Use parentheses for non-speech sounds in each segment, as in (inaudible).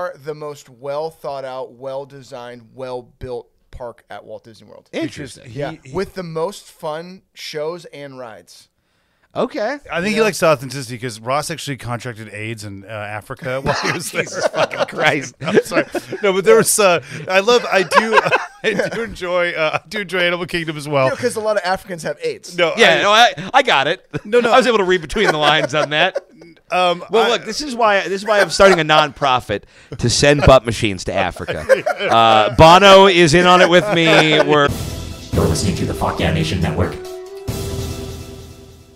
are the most well thought out, well designed, well built park at Walt Disney World. Interesting. Yeah, with the most fun shows and rides. Okay. I think he likes authenticity because Ross actually contracted AIDS in uh, Africa (laughs) while he was there. fucking (laughs) Christ. I'm sorry. No, but there was. Uh, I love. I do. (laughs) I do enjoy. Uh, I do enjoy Animal Kingdom as well. Because a lot of Africans have AIDS. No. Yeah, I, no, I, I got it. No, no. I was able to read between the lines on that. Um, Well, I- look, this is why this is why I'm starting a nonprofit to send butt machines to Africa. (laughs) Uh, Bono is in on it with me. We're You're listening to the Fuck Yeah Nation Network.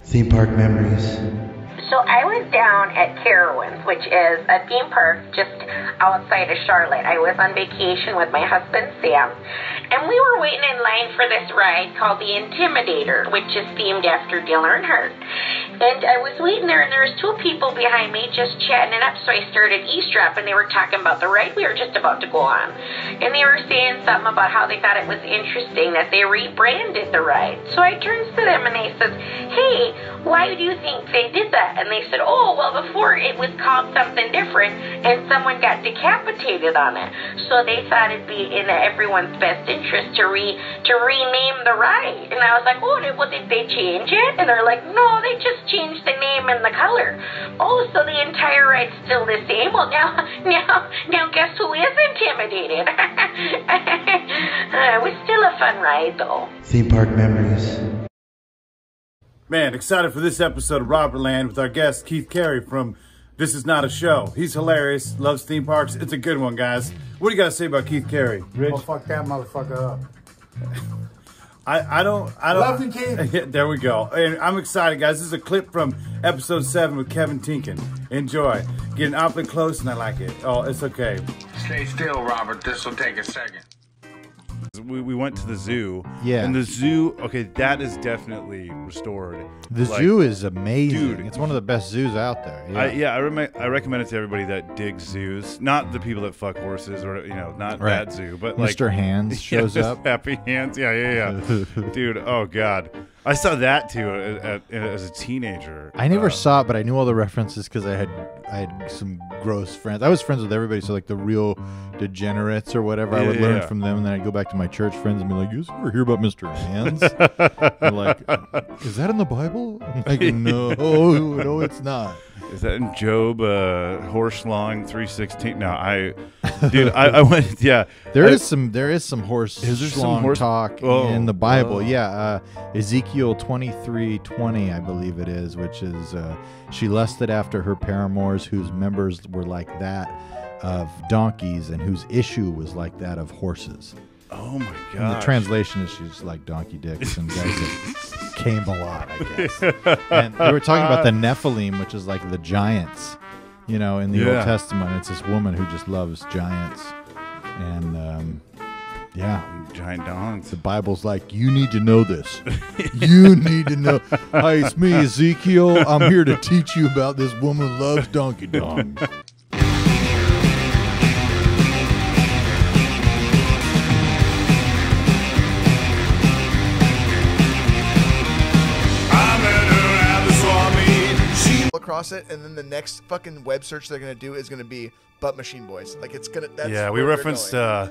Theme park memories. So I was down at Carowinds, which is a theme park just outside of Charlotte. I was on vacation with my husband Sam, and we were waiting in line for this ride called the Intimidator, which is themed after Dale Earnhardt. And I was waiting there, and there was two people behind me just chatting it up. So I started eavesdropping. And they were talking about the ride we were just about to go on, and they were saying something about how they thought it was interesting that they rebranded the ride. So I turned to them and I said, "Hey, why do you think they did that?" And they said, "Oh, well, before it was called something different, and someone got decapitated on it. So they thought it'd be in everyone's best interest to re to rename the ride." And I was like, "Oh, well, did they change it?" And they're like, "No, they just changed the name and the color." Oh, so the entire ride's still the same? Well, now, (laughs) now, now, guess who is intimidated? (laughs) it was still a fun ride, though. Theme park memories. Man, excited for this episode of Robert Land with our guest Keith Carey from This Is Not a Show. He's hilarious, loves theme parks. It's a good one, guys. What do you got to say about Keith Carey? Rich? Well, fuck that motherfucker up. (laughs) I, I don't I don't Love you, Keith. (laughs) there we go. And I'm excited, guys. This is a clip from episode seven with Kevin Tienken. Enjoy. Getting awfully close and I like it. Oh, it's okay. Stay still, Robert. This will take a second. We, we went to the zoo. Yeah. And the zoo. Okay, that is definitely restored. The Like, zoo is amazing. dude. it's one of the best zoos out there. Yeah. I, yeah, I, rem- I recommend it to everybody that digs zoos. Not the people that fuck horses or, you know, not Right. that zoo, but like. Mr. Hands (laughs) shows just up. Happy Hands. Yeah, yeah, yeah. (laughs) Dude, oh, God. I saw that too at, at, as a teenager. I never Uh, saw it, but I knew all the references because I had I had some gross friends. I was friends with everybody, so like the real degenerates or whatever, I would yeah, learn yeah. from them, and then I'd go back to my church friends and be like, "You ever hear about Mister Hands?" (laughs) Like, "Is that in the Bible?" I'm like, (laughs) "No, no, it's not." Is that in Job, uh, horse long three sixteen? No, I, dude, I, I went. (laughs) Yeah, There I- is some there is some horse Is there some horse- talk Oh, in the Bible. oh. Yeah, uh, Ezekiel twenty three twenty, I believe it is, which is uh, she lusted after her paramours whose members were like that of donkeys and whose issue was like that of horses. Oh my god. The translation is she's like donkey dicks and guys that came a lot, I guess. and they were talking about the (laughs) Nephilim, which is like the giants, you know, in the Yeah. Old Testament. It's this woman who just loves giants. And um, yeah, giant dongs. the Bible's like, you need to know this. you need to know. (laughs) Hi, it's me, Ezekiel. I'm here to teach you about this woman who loves donkey dongs. Across it, and then the next fucking web search they're gonna do is gonna be butt machine boys. Like it's gonna. That's yeah, we referenced uh,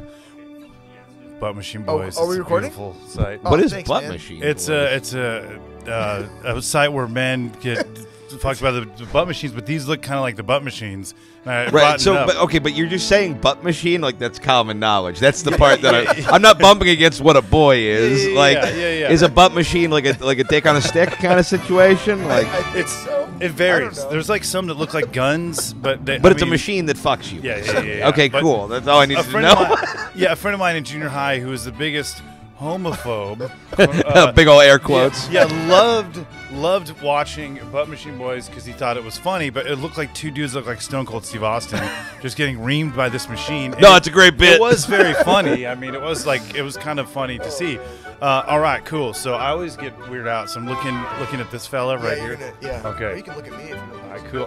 Butt Machine Oh, Boys. are we It's a recording? beautiful site. Oh, What is thanks, Butt man. Machine It's a it's a uh, a site where men get (laughs) talked about the, the butt machines, but these look kind of like the butt machines. And Right. So, but, okay, but you're just saying butt machine like that's common knowledge. That's the (laughs) part that I, I'm not bumping against what a boy is. Yeah, yeah, like, yeah, yeah, yeah. is a butt machine like a like a dick on a stick kind of situation? (laughs) Like, it's it varies. There's like some that look like guns, but they, but I it's a machine that fucks you. Yeah, yeah, yeah. yeah. okay, But cool. That's all I need to know. of mine- (laughs) yeah, a friend of mine in junior high who was the biggest homophobe. (laughs) uh, Big old air quotes. Yeah, yeah, loved loved watching Butt Machine Boys because he thought it was funny, but it looked like two dudes look like Stone Cold Steve Austin (laughs) just getting reamed by this machine. No, It- it's a great bit. It was very (laughs) funny. I mean, it was like it was kind of funny to see. Uh, all right, cool. So I always get weirded out. So I'm looking looking at this fella Yeah, right you're here. gonna- yeah. Okay. Or you can look at me if you want. All right, cool.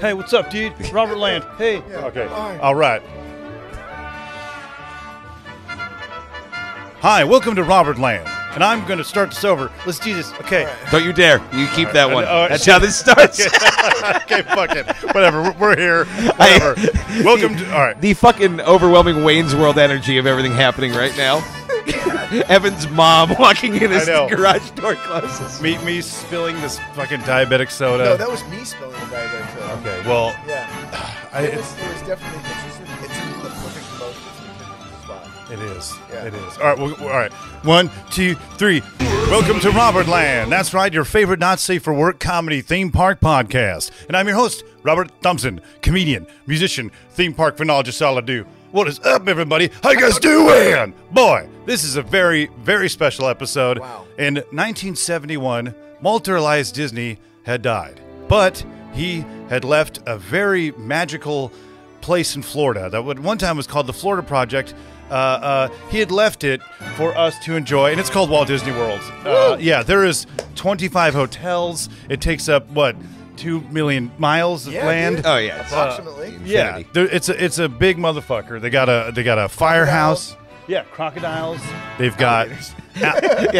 hey, what's up, dude? Robert Land. Hey. Yeah, Okay. hi. All right. Hi, welcome to Robert Land. and I'm going to start this over. Let's do this. Okay. Don't you dare. You keep that uh, one. Oh, That's how this (laughs) starts. (laughs) okay, fuck it. Whatever. We're- We're here. Whatever. (laughs) Welcome to. All right. The fucking overwhelming Wayne's World energy of everything happening right now. Evan's mom walking in as the garage door closes. Meet me spilling this fucking diabetic soda. No, that was me spilling the diabetic soda. okay. Well, Yeah. (sighs) I, it, it's, was, it was definitely it is. Yeah. It is. All right. Well, all right. One, two, three. Welcome to Robert Land. That's right. Your favorite not safe for work comedy theme park podcast. And I'm your host, Robert Thompson, comedian, musician, theme park phenologist, all I do. What is up, everybody? How you guys doing? Boy, this is a very, very special episode. Wow. In 1971, Walter Elias Disney had died, but he had left a very magical place in Florida that at one time was called the Florida Project. Uh, uh, he had left it for us to enjoy, and it's called Walt Disney World. Uh, yeah, there is 25 hotels. It takes up what two million miles of Yeah, land. dude. Oh, yeah. it's, uh, Approximately. Yeah, Infinity. there- it's a it's a big motherfucker. They got a they got a firehouse. Yeah, crocodiles. They've got (laughs) (laughs) There's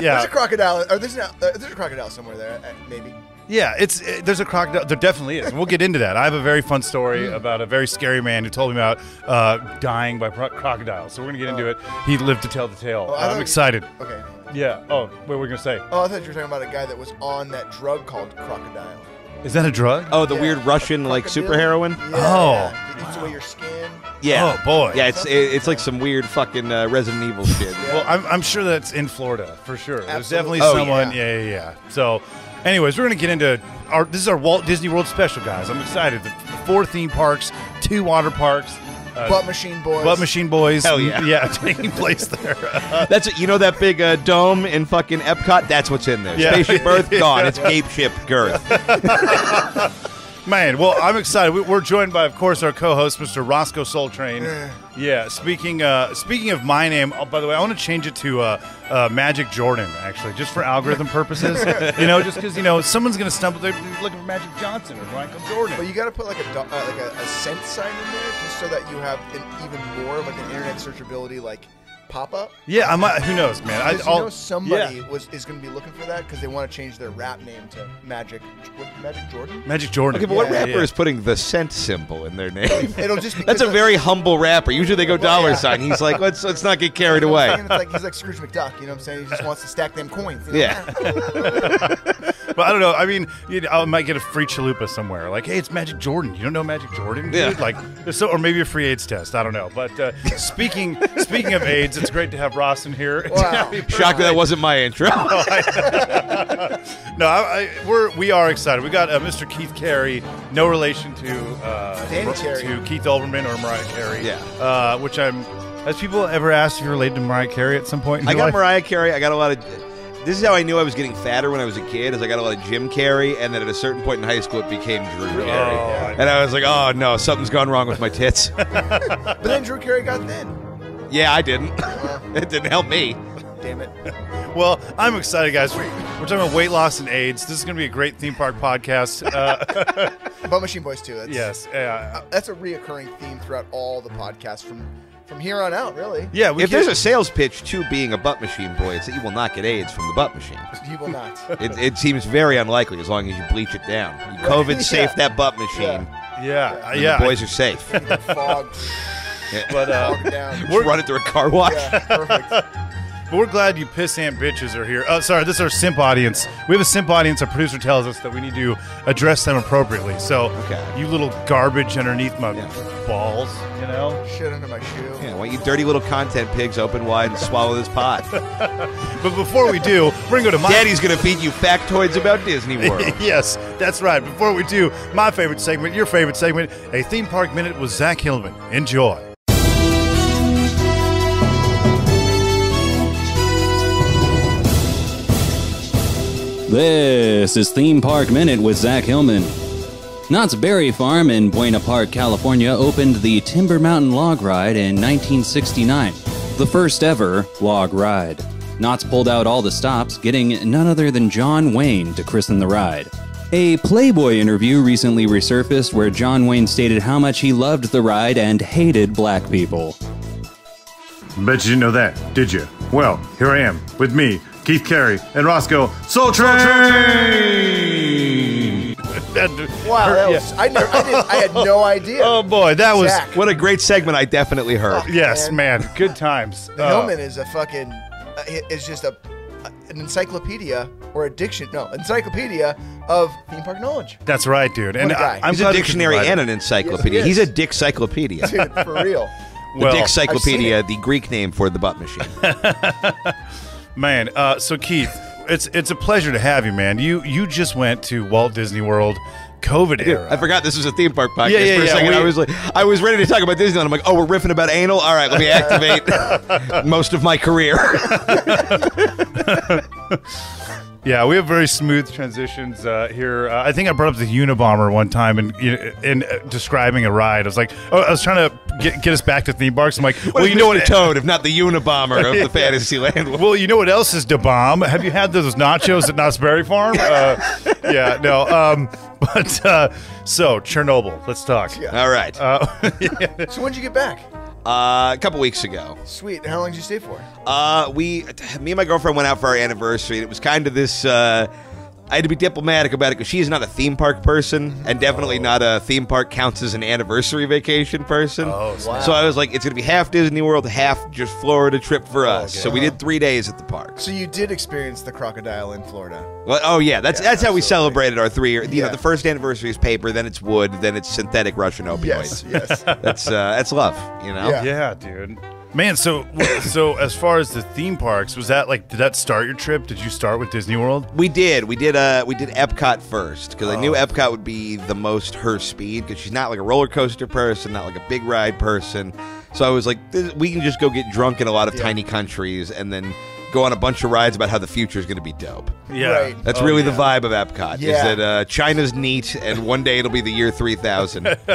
yeah a crocodile, or there's, a, uh, there's a crocodile somewhere there, uh, maybe. Yeah. It's it, there's a crocodile. There definitely is. And we'll get into that. I have a very fun story about a very scary man who told me about uh, dying by pro- crocodiles. So we're gonna get into it. He lived to tell the tale. Oh, I thought I'm you- excited. Okay. Yeah. Oh, what were we gonna say? Oh, I thought you were talking about a guy that was on that drug called crocodile. Is that a drug? Oh, the Yeah. weird Russian like Crocodile. superheroine. Yeah. Oh. It eats away your skin. Yeah. Oh, boy. Yeah, it's it, it's like some weird fucking uh, Resident Evil shit. Well, I'm, I'm sure that's in Florida for sure. There's Absolutely. definitely Oh, someone. yeah. Yeah. yeah, yeah, So, anyways, we're gonna get into our. This is our Walt Disney World special, guys. I'm excited. The four theme parks, two water parks, uh, Butt Machine Boys. Butt Machine Boys. Hell yeah. yeah, (laughs) taking place there. (laughs) That's it. You know that big uh, dome in fucking Epcot? That's what's in there. Yeah. Spaceship Earth (laughs) gone. It's Gape Ship Girth. Man, well, I'm excited. We- We're joined by, of course, our co-host, Mr. Rossco Soletrain. Yeah. Speaking uh, speaking of my name, oh, by the way, I want to change it to uh, uh, Magic Jordan, actually, just for algorithm purposes. (laughs) you know, just because you know someone's gonna stumble, they're looking for Magic Johnson or Michael Jordan. But you got to put like a do- uh, like a, a cent sign in there, just so that you have an even more of like an internet searchability like pop up. Yeah, I might. Who knows, man? I, Because you know somebody yeah. was is going to be looking for that because they want to change their rap name to Magic. What, Magic Jordan. Magic Jordan. Okay, but what Yeah, rapper yeah. is putting the cent symbol in their name? (laughs) It'll just be That's a because- very humble rapper. Usually they go dollar yeah. sign. He's like, let's let's not get (laughs) carried You know what I'm away. saying? It's like he's like Scrooge McDuck. You know what I'm saying? He just wants to stack them coins. you know? Yeah. (laughs) But I don't know. I mean, you know, I might get a free chalupa somewhere. Like, hey, it's Magic Jordan. You don't know Magic Jordan, dude? Yeah. Like, so, or maybe a free AIDS test. I don't know. But uh, (laughs) speaking speaking of AIDS, it's great to have Ross in here. Wow. (laughs) Shocker that wasn't my intro. (laughs) no, I, I, we're we are excited. We got uh, Mr. Keith Carey, no relation to uh, Danny Carey. to Keith Olbermann or Mariah Carey. Yeah. Uh, which I'm. Has people ever asked if you're related to Mariah Carey at some point? In I your got life? Mariah Carey. I got a lot of. This is how I knew I was getting fatter when I was a kid. Is I got a lot of Jim Carrey, and then at a certain point in high school, it became Drew Carey, I and I was like, "Oh no, something's gone wrong with my tits." (laughs) But then Drew Carey got thin. yeah, I didn't. (laughs) it didn't help me. Damn it. Well, I'm excited, guys. We're talking about weight loss and AIDS. This is going to be a great theme park podcast. Uh, Butt Machine Boys too. That's, yes. Uh, That's a reoccurring theme throughout all the podcasts from from here on out. Really. yeah. We if can- there's a sales pitch to being a butt machine boy, it's that you will not get AIDS from the butt machine. (laughs) You will not. It, it seems very unlikely as long as you bleach it down. You COVID safe (laughs) Yeah. that butt machine. yeah. Uh, yeah. The boys are safe. (laughs) Fog. but uh, fog down. Just run it through a car wash. Yeah, perfect. But we're glad you pissant bitches are here. Oh, sorry, this is our simp audience. We have a simp audience. Our producer tells us that we need to address them appropriately. So, Okay. you little garbage underneath my Yeah. balls, you know. Shit under my shoe. Yeah, why you dirty little content pigs open wide and swallow this pot. (laughs) But before we do, we're gonna go to my. Daddy's gonna feed you factoids about Disney (laughs) World. yes, that's right. Before we do, my favorite segment, your favorite segment, a theme park minute with Zack Hillman. Enjoy. This is Theme Park Minute with Zack Hillman. Knott's Berry Farm in Buena Park, California opened the Timber Mountain Log Ride in 1969, the first ever log ride. Knott's pulled out all the stops, getting none other than John Wayne to christen the ride. A Playboy interview recently resurfaced where John Wayne stated how much he loved the ride and hated black people. Bet you didn't know that, did you? Well, here I am with me, Keith Carey, and Roscoe Soul Train. Wow, that was, I, never, I, didn't, I had no (laughs) idea. Oh boy, that was Zack. What a great segment! I definitely heard. yes, man. man. Good times. The Uh, Hillman is a fucking, uh, is just a, an encyclopedia or a diction, no, encyclopedia of theme park knowledge. that's right, dude. And What a guy. I, am He's a dictionary and an encyclopedia. Yes, he He's a dick cyclopedia. Dude, for real. The Well, dick I've cyclopedia, the Greek name for the butt machine. (laughs) Man, uh, so Keith, it's it's a pleasure to have you, man. You you just went to Walt Disney World, COVID era. I forgot this was a theme park podcast Yeah, yeah, for a yeah, second. we- I was like, I was ready to talk about Disneyland. I'm like, oh, we're riffing about anal. All right, let me activate (laughs) most of my career. (laughs) Yeah, we have very smooth transitions uh, here. Uh, I think I brought up the Unabomber one time in in, in uh, describing a ride. I was like, oh, I was trying to get, get us back to theme parks. I'm like, What well, is you know Mr. what? Toad, if not the Unabomber of the (laughs) Fantasyland? Well, you know what else is the bomb? Have you had those nachos at Knott's Berry Farm? Uh, (laughs) yeah, no. Um, but uh, so Chernobyl. Let's talk. All right, Uh, (laughs) So when'd you get back? Uh, a couple weeks ago, Sweet. How long did you stay for? uh, we, me and my girlfriend went out for our anniversary. and It was kind of this. Uh, I had to be diplomatic about it because she is not a theme park person, and definitely not a theme park counts as an anniversary vacation person. Oh, wow. So I was like, it's gonna be half Disney World, half just Florida trip for us. So we did three days at the park. So you did experience the crocodile in Florida. Well, oh yeah, that's Yeah, that's how we celebrated our three year. You know, the first anniversary is paper, then it's wood, then it's synthetic Russian Yes, opioids. yes. (laughs) That's uh, that's love, you know. Yeah. yeah, dude. Man, so so as far as the theme parks, was that like did that start your trip? Did you start with Disney World? We did. We did. Uh, we did Epcot first because I Oh. knew Epcot would be the most her speed because she's not like a roller coaster person, not like a big ride person. So I was like, this, we can just go get drunk in a lot of Yeah. tiny countries and then go on a bunch of rides about how the future is going to be dope. Yeah, Right. That's Oh, really yeah. the vibe of Epcot. Yeah. Is that uh, China's neat and one day it'll be the year three thousand. (laughs)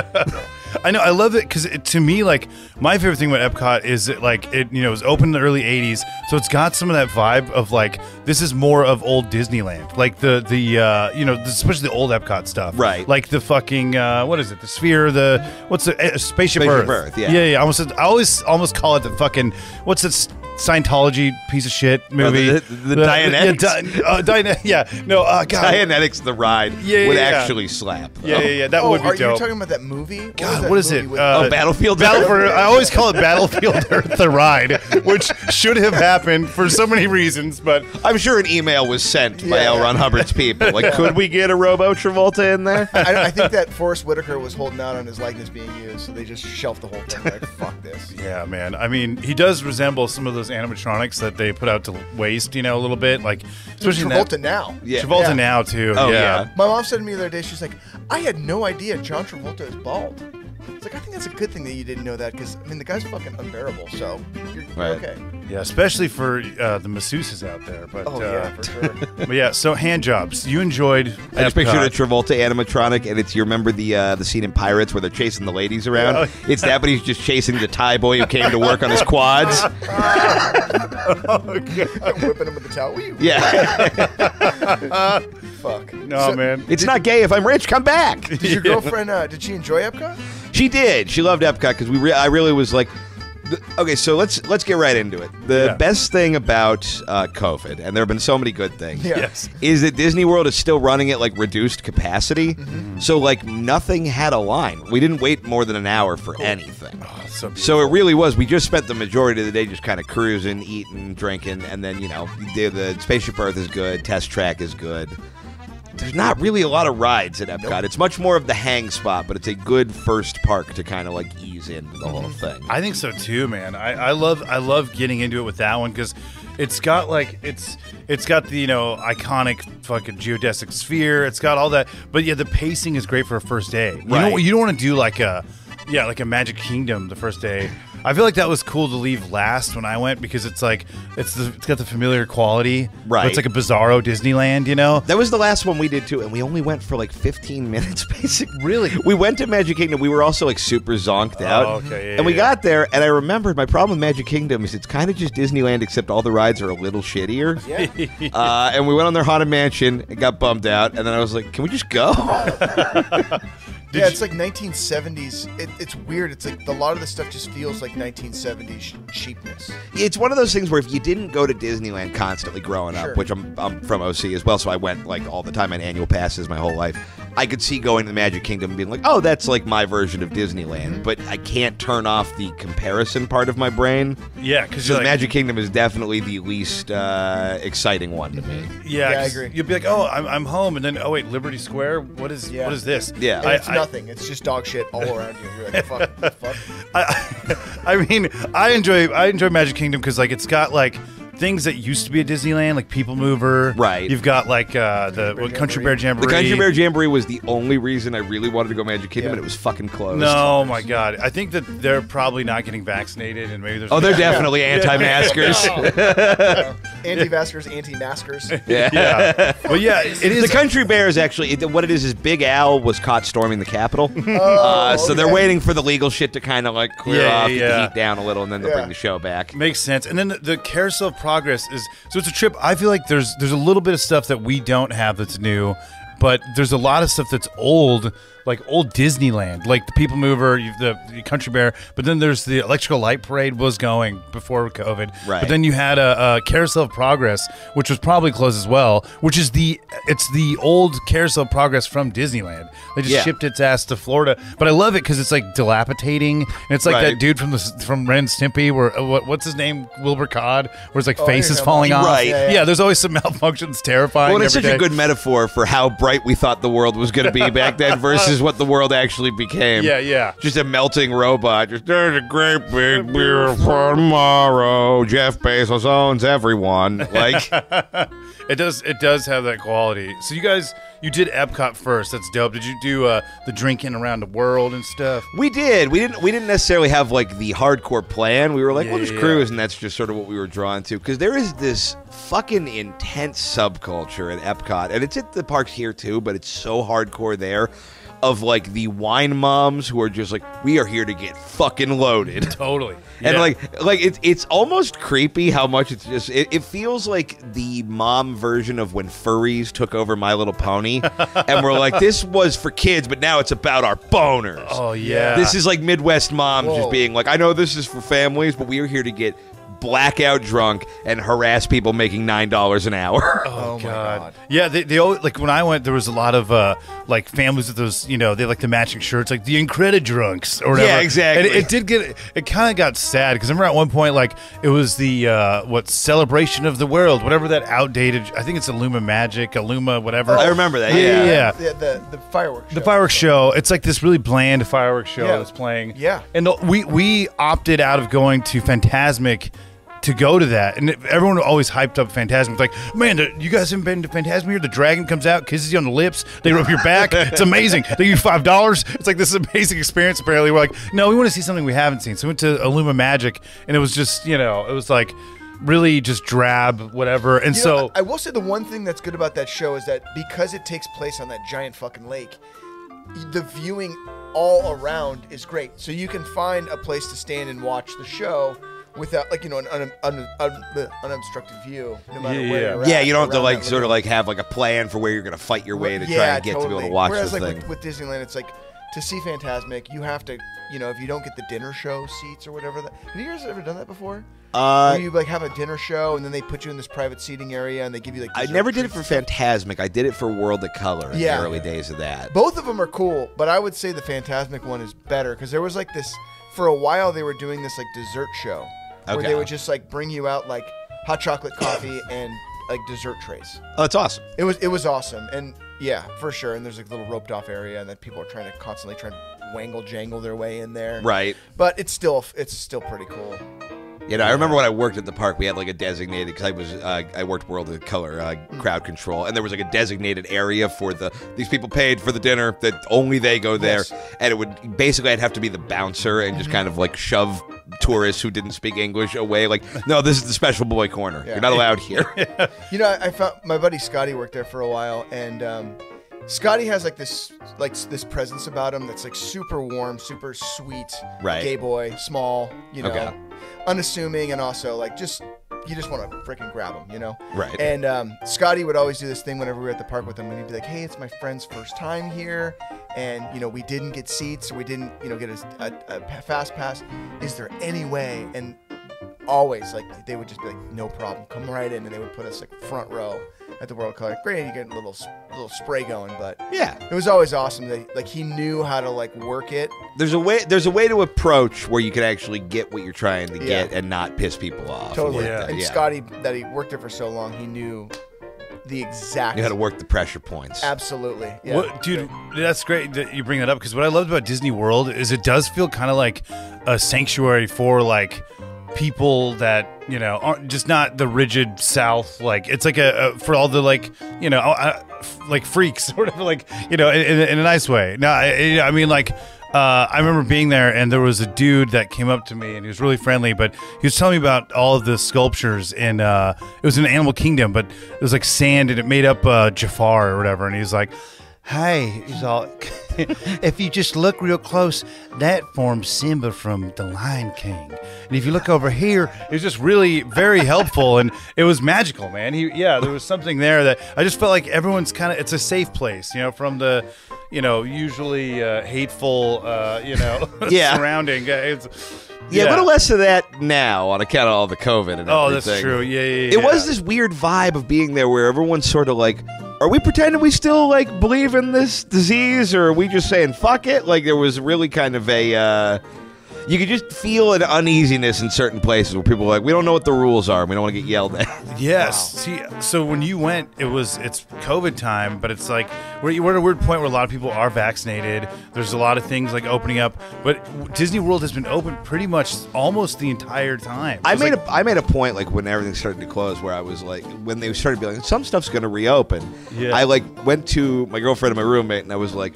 I know. I love it because to me, like my favorite thing about Epcot is that like it, you know, it was open in the early '80s, so it's got some of that vibe of like this is more of old Disneyland, like the the uh, you know, especially the old Epcot stuff, Right. Like the fucking uh, what is it? The Sphere, the what's the uh, Spaceship, Spaceship Earth? Earth, yeah. yeah, yeah. I almost, I always almost call it the fucking what's this Scientology piece of shit movie? the- the Dianetics? Yeah, Di- uh, Diane- yeah. No, uh, God. Dianetics the ride Yeah, would yeah, yeah. actually slap. Yeah, yeah, yeah. That oh, would be are dope. you talking about that movie? God, that what is movie it? with- Uh, Oh, Battlefield Battle Earth? for, I always call it Battlefield (laughs) Earth the ride, which should have happened for so many reasons, but I'm sure an email was sent by Yeah. L. Ron Hubbard's people. Like, could we get a Robo Travolta in there? (laughs) I, I think that Forest Whitaker was holding out on his likeness being used, so they just shelved the whole thing. Like, fuck this. yeah, man. I mean, he does resemble some of those animatronics that they put out to waste, you know, a little bit, like especially in Travolta that, now. Yeah. Travolta Yeah. now too. Oh, yeah. yeah. My mom said to me the other day, she's like, I had no idea John Travolta is bald. It's like, I think that's a good thing that you didn't know that because, I mean, the guy's fucking unbearable, so you're, you're Right. okay. Yeah, especially for uh, the masseuses out there. But Oh, uh, yeah, for sure. (laughs) but yeah. So hand jobs. You enjoyed. I just Epcot. pictured a Travolta animatronic, and it's you remember the uh, the scene in Pirates where they're chasing the ladies around. Yeah. (laughs) It's that, but he's just chasing the Thai boy who came to work on his quads. (laughs) Whipping him with the towel. Wee- Yeah, Fuck. No, So, man. it's not gay if I'm rich. Come back. Did your girlfriend, uh, did she enjoy Epcot? She did. She loved Epcot because we. Re- I really was like. th- Okay, so let's let's get right into it. The Yeah. best thing about uh, COVID, and there have been so many good things, Yeah. Yes. is that Disney World is still running at like reduced capacity. Mm-hmm. So like nothing had a line. We didn't wait more than an hour for anything. Oh, so So it really was. We just spent the majority of the day just kind of cruising, eating, drinking, and then you know the, the Spaceship Earth is good, Test Track is good. There's not really a lot of rides at Epcot. It's much more of the hang spot, but it's a good first park to kind of like ease into the whole mm-hmm. thing. I think so too, man. I, I love I love getting into it with that one because it's got like it's it's got the you know iconic fucking geodesic sphere. It's got all that, but yeah, the pacing is great for a first day. You Right. don't you don't want to do like a yeah like a Magic Kingdom the first day. I feel like that was cool to leave last when I went because it's like it's the, it's got the familiar quality. Right. It's like a bizarro Disneyland, you know. That was the last one we did too, and we only went for like 15 (laughs) minutes, basically. Really? We went to Magic Kingdom. We were also like super zonked out. Oh, okay, yeah, and we yeah. got there, and I remembered my problem with Magic Kingdom is it's kind of just Disneyland, except all the rides are a little shittier. (laughs) Yeah. (laughs) Uh, and we went on their Haunted Mansion and got bummed out, and then I was like, can we just go? Did yeah, you- it's like 1970s. It, it's weird. It's like a lot of the stuff just feels like 1970s cheapness. It's one of those things where if you didn't go to Disneyland constantly growing Sure. up, which I'm, I'm from OC as well, so I went like all the time on annual passes my whole life. I could see going to the Magic Kingdom and being like, oh, that's like my version of Disneyland, but I can't turn off the comparison part of my brain. Yeah, because So the like, Magic Kingdom is definitely the least uh, exciting one to me. yeah, Yeah, I 'cause agree. You'd be like, oh, I'm, I'm home, and then oh wait, Liberty Square. What is Yeah. what is this? Yeah. I, it's I- nothing. It's just dog shit all around you. You're like, fuck, (laughs) fuck. I, (laughs) I mean, I enjoy I enjoy Magic Kingdom because like it's got like things that used to be at Disneyland, like People Mover. Right. You've got like uh, the what, Country Bear Jamboree. The Country Bear Jamboree was the only reason I really wanted to go Magic Kingdom, Yeah. and it was fucking closed. No, my God! I think that they're probably not getting vaccinated, and maybe there's. Oh, they're definitely anti-maskers. (laughs) Anti-vaskers, (laughs) anti-maskers. (laughs) yeah. yeah, but yeah, it is. The Country Bears actually, it, what it is is Big Al was caught storming the Capitol. Oh, uh, so they're waiting for the legal shit to kind of like clear Yeah, off, get the heat down a little, and then they'll Yeah. bring the show back. Makes sense. And then the, the Carousel of Progress is so it's a trip. I feel like there's there's a little bit of stuff that we don't have that's new, but there's a lot of stuff that's old, like old Disneyland, like the People Mover, the, the Country Bear. But then there's the Electrical Light Parade was going before COVID. Right. But then you had a, a Carousel of Progress, which was probably closed as well, which is the it's the old Carousel of Progress from Disneyland. They just Yeah. shipped its ass to Florida, but I love it because it's like dilapidating, and it's like Right. that dude from the from Ren Stimpy, where uh, what, what's his name, Wilbur Cobb, where his like Oh, I face is falling off. Right. Yeah, Yeah, yeah. there's always some (laughs) malfunctions, terrifying. Well, it's every such a good metaphor for how bright we thought the world was going to be back then (laughs) versus what the world actually became. Yeah, yeah. Just a melting robot. Just there's a great big beer for tomorrow. Jeff Bezos owns everyone. Like, (laughs) It does. It does have that quality. So you guys, you did Epcot first. That's dope. Did you do uh, the drinking around the world and stuff? We did. We didn't. We didn't necessarily have like the hardcore plan. We were like, Yeah, we'll just yeah, cruise, and that's just sort of what we were drawn to. Because there is this fucking intense subculture at Epcot, and it's at the parks here too. But it's so hardcore there, of like the wine moms who are just like, we are here to get fucking loaded. (laughs) Totally. And Yeah. like, like it's it's almost creepy how much it's just. It, it feels like the mom version of when furries took over My Little Pony, (laughs) and we're like, this was for kids, but now it's about our boners. Oh yeah. This is like Midwest moms Whoa. just being like, I know this is for families, but we are here to get blackout drunk and harass people making nine dollars an hour. (laughs) Oh, my god. Yeah, they, they always like when I went. There was a lot of uh like families with those, you know, they like the matching shirts, like the Incredi drunks or whatever. Yeah, exactly. And it, it did get it kind of got sad because I remember at one point like it was the uh what celebration of the world, whatever that outdated. I think it's Illuma Magic, Illuma, whatever. I remember that. Yeah, Yeah, yeah, yeah. The, the, the fireworks. The fireworks show. It's like this really bland fireworks show Yeah. that's playing. Yeah. And the- we we opted out of going to Phantasmic to go to that, and everyone always hyped up Phantasmic. It's like, man, you guys haven't been to Phantasmic here? The dragon comes out, kisses you on the lips, they rub your back. It's amazing. They give you five dollars. It's like this is amazing experience. Apparently, we're like, no, we want to see something we haven't seen. So we went to Illuma Magic, and it was just, you know, it was like really just drab, whatever. And You so. know, I I will say the one thing that's good about that show is that because it takes place on that giant fucking lake, the viewing all around is great. So you can find a place to stand and watch the show without, like, you know, an un, un, un, the unobstructed view, no matter Yeah, where yeah. you're at. Yeah, at you don't have to like sort of like have like a plan for where you're gonna fight your way to try and get to be able to watch Whereas, the like thing. With, with Disneyland, it's like to see Phantasmic, you have to, you know, if you don't get the dinner show seats or whatever. That, have you guys ever done that before? Uh, Where you like have a dinner show and then they put you in this private seating area and they give you like. I never did it for and stuff. Phantasmic. I did it for World of Color in Yeah. the early days of that. Both of them are cool, but I would say the Phantasmic one is better because there was like this for a while they were doing this like dessert show where they would just like bring you out like hot chocolate coffee (coughs) and like dessert trays. Oh, that's awesome. It was it was awesome and yeah for sure. And there's like a little roped off area and then people are trying to constantly try to wangle jangle their way in there. Right. But it's still it's still pretty cool. You know, I remember when I worked at the park, we had like a designated because I was uh, I worked World of Color uh, crowd control, and there was like a designated area for the these people paid for the dinner that only they go there, Yes. and it would basically I'd have to be the bouncer and just kind of like shove tourists who didn't speak English away. Like, no, this is the special boy corner. Yeah. You're not allowed here. (laughs) You know, I I found my buddy Scotty worked there for a while, and um, Scotty has like this like this presence about him that's like super warm, super sweet, Right. Gay boy, small, you know, Okay. unassuming, and also like just you just want to freaking grab them, you know? Right. And um, Scotty would always do this thing whenever we were at the park with him, and he'd be like, "Hey, it's my friend's first time here, and you know we didn't get seats, or we didn't, you know, get a, a, a fast pass. Is there any way?" And always like they would just be like, "No problem, come right in," and they would put us like front row at the World Color. Granted, you get a little little spray going, but Yeah. it was always awesome. That like he knew how to like work it. There's a way. There's a way to approach where you can actually get what you're trying to Yeah. get and not piss people off. Totally. Like that, And yeah. Scotty, that he worked there for so long, he knew the exact. You had to work the pressure points. Absolutely. Yeah. What, dude, that's great that you bring that up because what I loved about Disney World is it does feel kind of like a sanctuary for like people that you know aren't just not the rigid South. Like it's like a, a for all the like you know uh, like freaks, (laughs) sort of like you know in, in, in a nice way. No, I, I mean like. Uh, I remember being there, and there was a dude that came up to me, and he was really friendly. But he was telling me about all of the sculptures in. Uh, it was in Animal Kingdom, but it was like sand, and it made up uh, Jafar or whatever. And he's like, Hey, he's all. (laughs) if you just look real close, that forms Simba from The Lion King. And if you look over here, it was just really very helpful, and it was magical, man. He, yeah, there was something there that I just felt like everyone's kind of. It's a safe place, you know, from the, you know, usually uh, hateful, uh, you know, (laughs) Yeah. surrounding. It's, Yeah, but less of that now on account of all the COVID and Oh, that's true. Yeah, yeah, It was this weird vibe of being there where everyone's sort of like, are we pretending we still like believe in this disease or are we just saying fuck it? Like there was really kind of a uh you could just feel an uneasiness in certain places where people are like, we don't know what the rules are. We don't want to get yelled at. (laughs) Yes. See, so when you went, it was it's COVID time, but it's like we're, we're at a weird point where a lot of people are vaccinated. There's a lot of things like opening up, but Disney World has been open pretty much almost the entire time. I made like- a I made a point like when everything started to close where I was like when they started being like some stuff's going to reopen. Yeah. I like went to my girlfriend and my roommate and I was like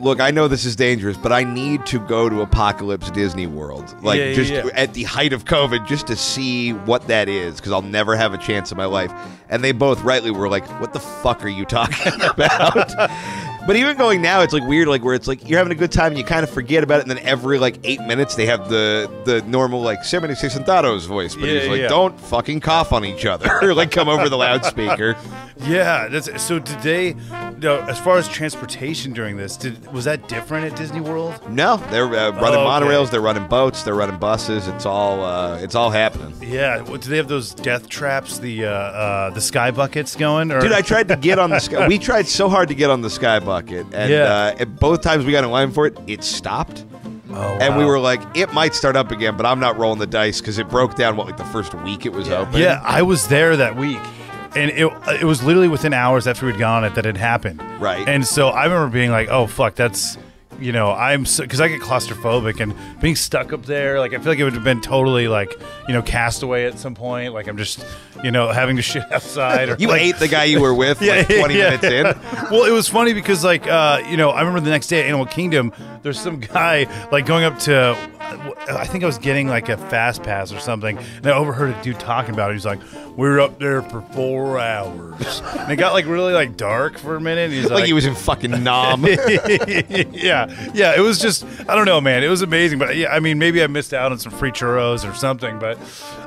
Look, I know this is dangerous, but I need to go to Apocalypse Disney World. Like Yeah, yeah, just yeah. at the height of COVID just to see what that is because I'll never have a chance in my life. And they both rightly were like, "What the fuck are you talking (laughs) about?" But even going now, it's like weird, like where it's like you're having a good time and you kind of forget about it, and then every like eight minutes they have the the normal like seventy six Centauros voice, but he's like, yeah. "Don't fucking cough on each other," (laughs) or like come over the loudspeaker. (laughs) yeah. That's so. today. as far as transportation during this, did was that different at Disney World? No, they're uh, running Oh, okay. monorails, they're running boats, they're running buses. It's all uh, it's all happening. Yeah. What, do they have those death traps, the uh, uh, the sky buckets going? Or? Dude, I tried to get on the (laughs) sky. We tried so hard to get on the sky bucket, and Yeah. uh, and both times we got in line for it, it stopped. Oh, And we were like, it might start up again, but I'm not rolling the dice because it broke down what like the first week it was open. Yeah, I was there that week, and it it was literally within hours after we'd gone on it that it happened. Right. And so I remember being like, "Oh fuck, that's." You know, I'm because I get claustrophobic and being stuck up there. Like, I feel like it would have been totally like, you know, castaway at some point. Like, I'm just, you know, having to (laughs) shit outside. Or You like, ate the guy you were with (laughs) like 20 minutes in. (laughs) well, it was funny because, like, uh, you know, I remember the next day at Animal Kingdom, there's some guy like going up to, I think I was getting like a fast pass or something, and I overheard a dude talking about it. He's like, "We were up there for four hours," and it got like really like dark for a minute. and He's Like, like, he was in fucking Nom. (laughs) yeah, yeah. It was just, I don't know, man. It was amazing, but yeah, I mean, maybe I missed out on some free churros or something. But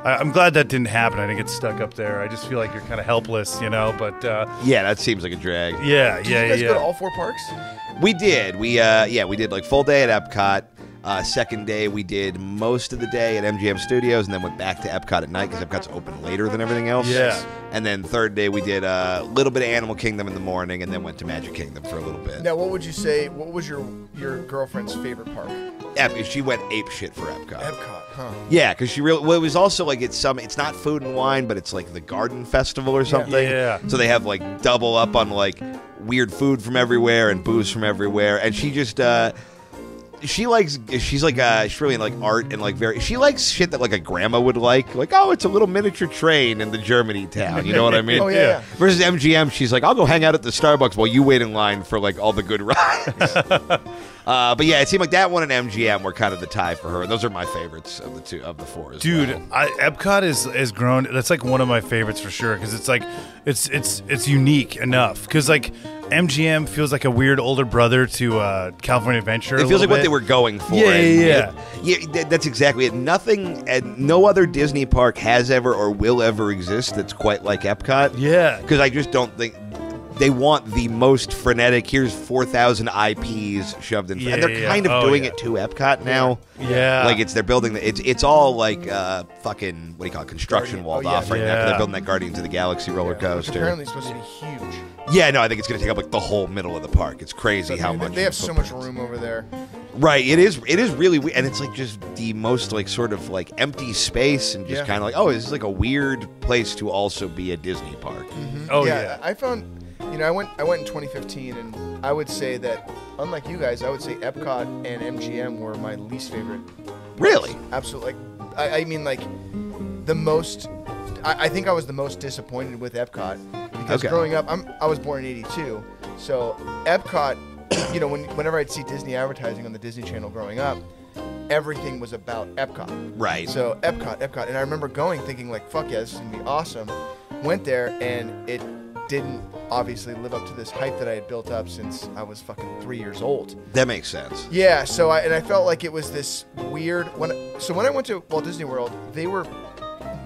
I, I'm glad that didn't happen. I didn't get stuck up there. I just feel like you're kind of helpless, you know. But uh, yeah, that seems like a drag. yeah, Did yeah, you guys yeah. go to all four parks? We did. We uh yeah, we did like full day at Epcot. Uh, second day we did most of the day at MGM Studios, and then went back to Epcot at night because Epcot's open later than everything else. Yeah. And then third day we did a little bit of Animal Kingdom in the morning, and then went to Magic Kingdom for a little bit. Now, what would you say? What was your your girlfriend's favorite park? Ep- she went ape shit for Epcot. Epcot, huh? Yeah, because she really. Well, it was also like it's some. It's not food and wine, but it's like the Garden Festival or something. Yeah. So they have like double up on like weird food from everywhere and booze from everywhere, and she just. uh she likes she's like uh she's really in like art and like very she likes shit that like a grandma would like. Like oh it's a little miniature train in the Germany town you know what I mean? Oh, yeah, yeah. (laughs) versus MGM she's like I'll go hang out at the Starbucks while you wait in line for like all the good rides (laughs) uh, but yeah it seemed like that one and MGM were kind of the tie for her those are my favorites of the two of the four Dude, well. I, Epcot is has grown. That's like one of my favorites for sure because it's like it's it's it's unique enough because like MGM feels like a weird older brother to uh, California Adventure. It feels like little what they were going for. Yeah, yeah, yeah. it- Yeah, th- that's exactly it. Nothing, and no other Disney park has ever or will ever exist that's quite like Epcot. Yeah. because I just don't think they want the most frenetic. Here's four thousand IPs shoved in, Yeah, and they're yeah, kind of oh, doing yeah. it to Epcot now. Yeah. like it's they're building. The, it's it's all like uh, fucking what do you call it? Construction Guardian- walled oh, yeah. off right now. 'cause Yeah. They're building that Guardians of the Galaxy roller coaster. Apparently, it's supposed to be huge. Yeah, no, I think it's going to take up like the whole middle of the park. It's crazy how They- much they have so much room over there. Right, it is. It is really, we- and it's like just the most like sort of like empty space, and just Yeah. kind of like, oh, this is like a weird place to also be a Disney park. Oh yeah, yeah. I found, you know, I went I went in 2015, and I would say that, unlike you guys, I would say Epcot and MGM were my least favorite. Really? Absolutely. Like, I, I mean, like, the most. I, I think I was the most disappointed with Epcot because Okay. growing up, I'm I was born in '82, so Epcot, you know, when, whenever I'd see Disney advertising on the Disney Channel growing up, everything was about Epcot. Right. So Epcot, Epcot, and I remember going thinking like, "Fuck yeah, this is gonna be awesome." Went there and it didn't obviously live up to this hype that I had built up since I was fucking three years old. That makes sense. Yeah, so I and I felt like it was this weird when so when I went to Walt Disney World, they were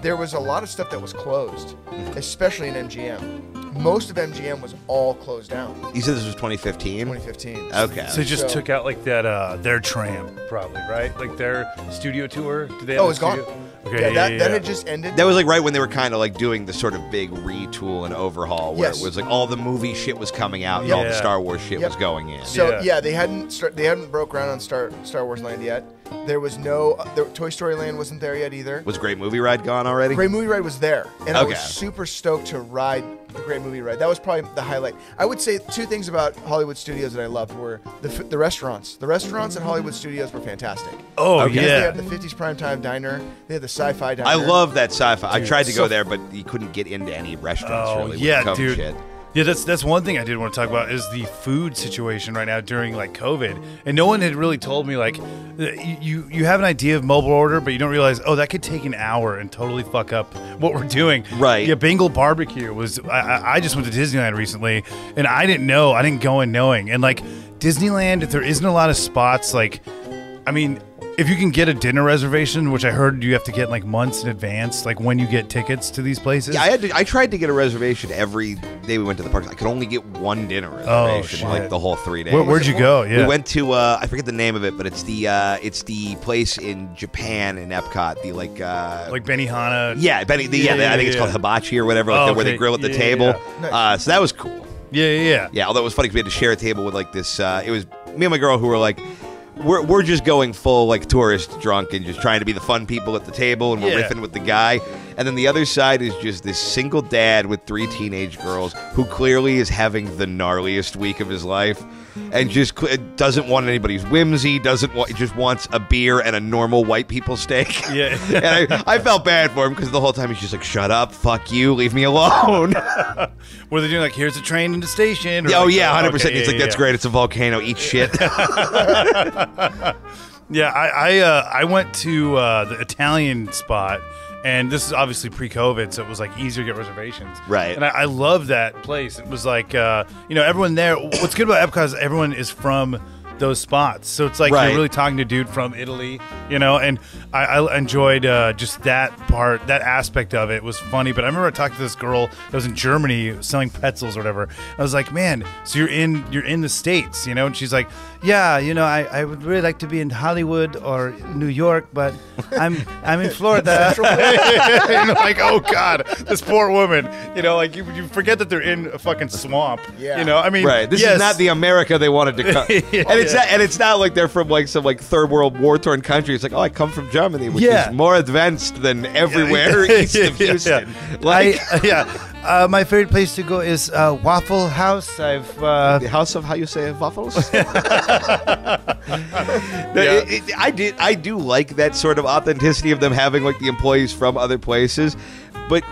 there was a lot of stuff that was closed, especially in MGM. Most of MGM was all closed down. You said this was 2015. 2015. Okay. So they just So- took out like that uh their tram probably, right? Like their studio tour. Did they have Oh, a it's gone. studio? Okay, yeah, yeah, that, yeah, that had just ended. That was like right when they were kind of like doing the sort of big retool and overhaul, where Yes. it was like all the movie shit was coming out and all the Star Wars shit Yep. was going in. So Yeah. yeah. they hadn't start, they hadn't broke ground on Star Star Wars Land yet. There was no the, Toy Story Land wasn't there yet either. Was Great Movie Ride gone already? Great Movie Ride was there, and I was super stoked to ride the Great Movie Ride. That was probably the highlight. I would say two things about Hollywood Studios that I loved were the f- the restaurants. The restaurants at Hollywood Studios were fantastic. Oh Okay. They yeah. had the 50s primetime diner. They had the sci-fi diner. I love that sci-fi. I tried to so- go there, but you couldn't get into any restaurants. Oh really, with yeah, COVID dude. Shit. Yeah, that's that's one thing I did want to talk about is the food situation right now during like COVID, and no one had really told me like uh, you you have an idea of mobile order, but you don't realize oh that could take an hour and totally fuck up what we're doing. Right. Yeah, Bengal barbecue was. I, I I just went to Disneyland recently, and I didn't know. I didn't go in knowing, and like Disneyland, there isn't a lot of spots, like I mean. If you can get a dinner reservation, which I heard you have to get like months in advance, like when you get tickets to these places. Yeah, I had to, I tried to get a reservation every day we went to the parks. I could only get one dinner reservation Oh, like the whole three days. Where, where'd you go? Yeah. We went to uh, I forget the name of it, but it's the uh, it's the place in Japan in Epcot. The like uh, like Benihana. yeah, Benny, the, yeah, Yeah, I think yeah, it's called hibachi or whatever, like Oh, the, where they grill at the Yeah, table. yeah, Uh, so that was cool. Yeah, yeah, yeah. Yeah, although it was funny because we had to share a table with like this. Uh, it was me and my girl who were like, we're, we're just going full like tourist drunk and just trying to be the fun people at the table and we're Yeah. riffing with the guy. And then the other side is just this single dad with three teenage girls who clearly is having the gnarliest week of his life and just doesn't want anybody's whimsy, doesn't want, just wants a beer and a normal white people steak. (laughs) Yeah. and I, I felt bad for him because the whole time he's just like, shut up, fuck you, leave me alone. (laughs) (laughs) Were they doing like here's a train in the station? or, oh like, yeah, hundred okay, percent. yeah, It's like yeah, that's yeah. great. It's a volcano. Eat shit. Yeah, I I, uh, I went to uh, the Italian spot, and this is obviously pre-COVID, so it was like easier to get reservations. Right. And I, I love that place. It was like uh, you know everyone there. What's good about Epcot is everyone is from those spots, so it's like Right. you're really talking to dude from Italy, you know. And I, I enjoyed uh, just that part, that aspect of it was funny. But I remember I talked to this girl that was in Germany selling pretzels or whatever. I was like, man, so you're in you're in the states, you know? And she's like, yeah, you know, I, I would really like to be in Hollywood or New York, but I'm (laughs) I'm in Florida. you (laughs) know, like, oh god, this poor woman. You know, like you, you forget that they're in a fucking swamp. Yeah. You know, I mean, right. This yes, is not the America they wanted to come. Yeah. (laughs) and it's not, and it's not like they're from like some like third world war torn country. It's like, oh, I come from Germany, which Yeah. is more advanced than everywhere (laughs) east of Yeah, Houston. yeah. Like I, yeah. Uh, my favorite place to go is uh, Waffle House. I've uh, the house of how you say waffles. (laughs) (laughs) Yeah. It- it- I did. I do like that sort of authenticity of them having like the employees from other places, but.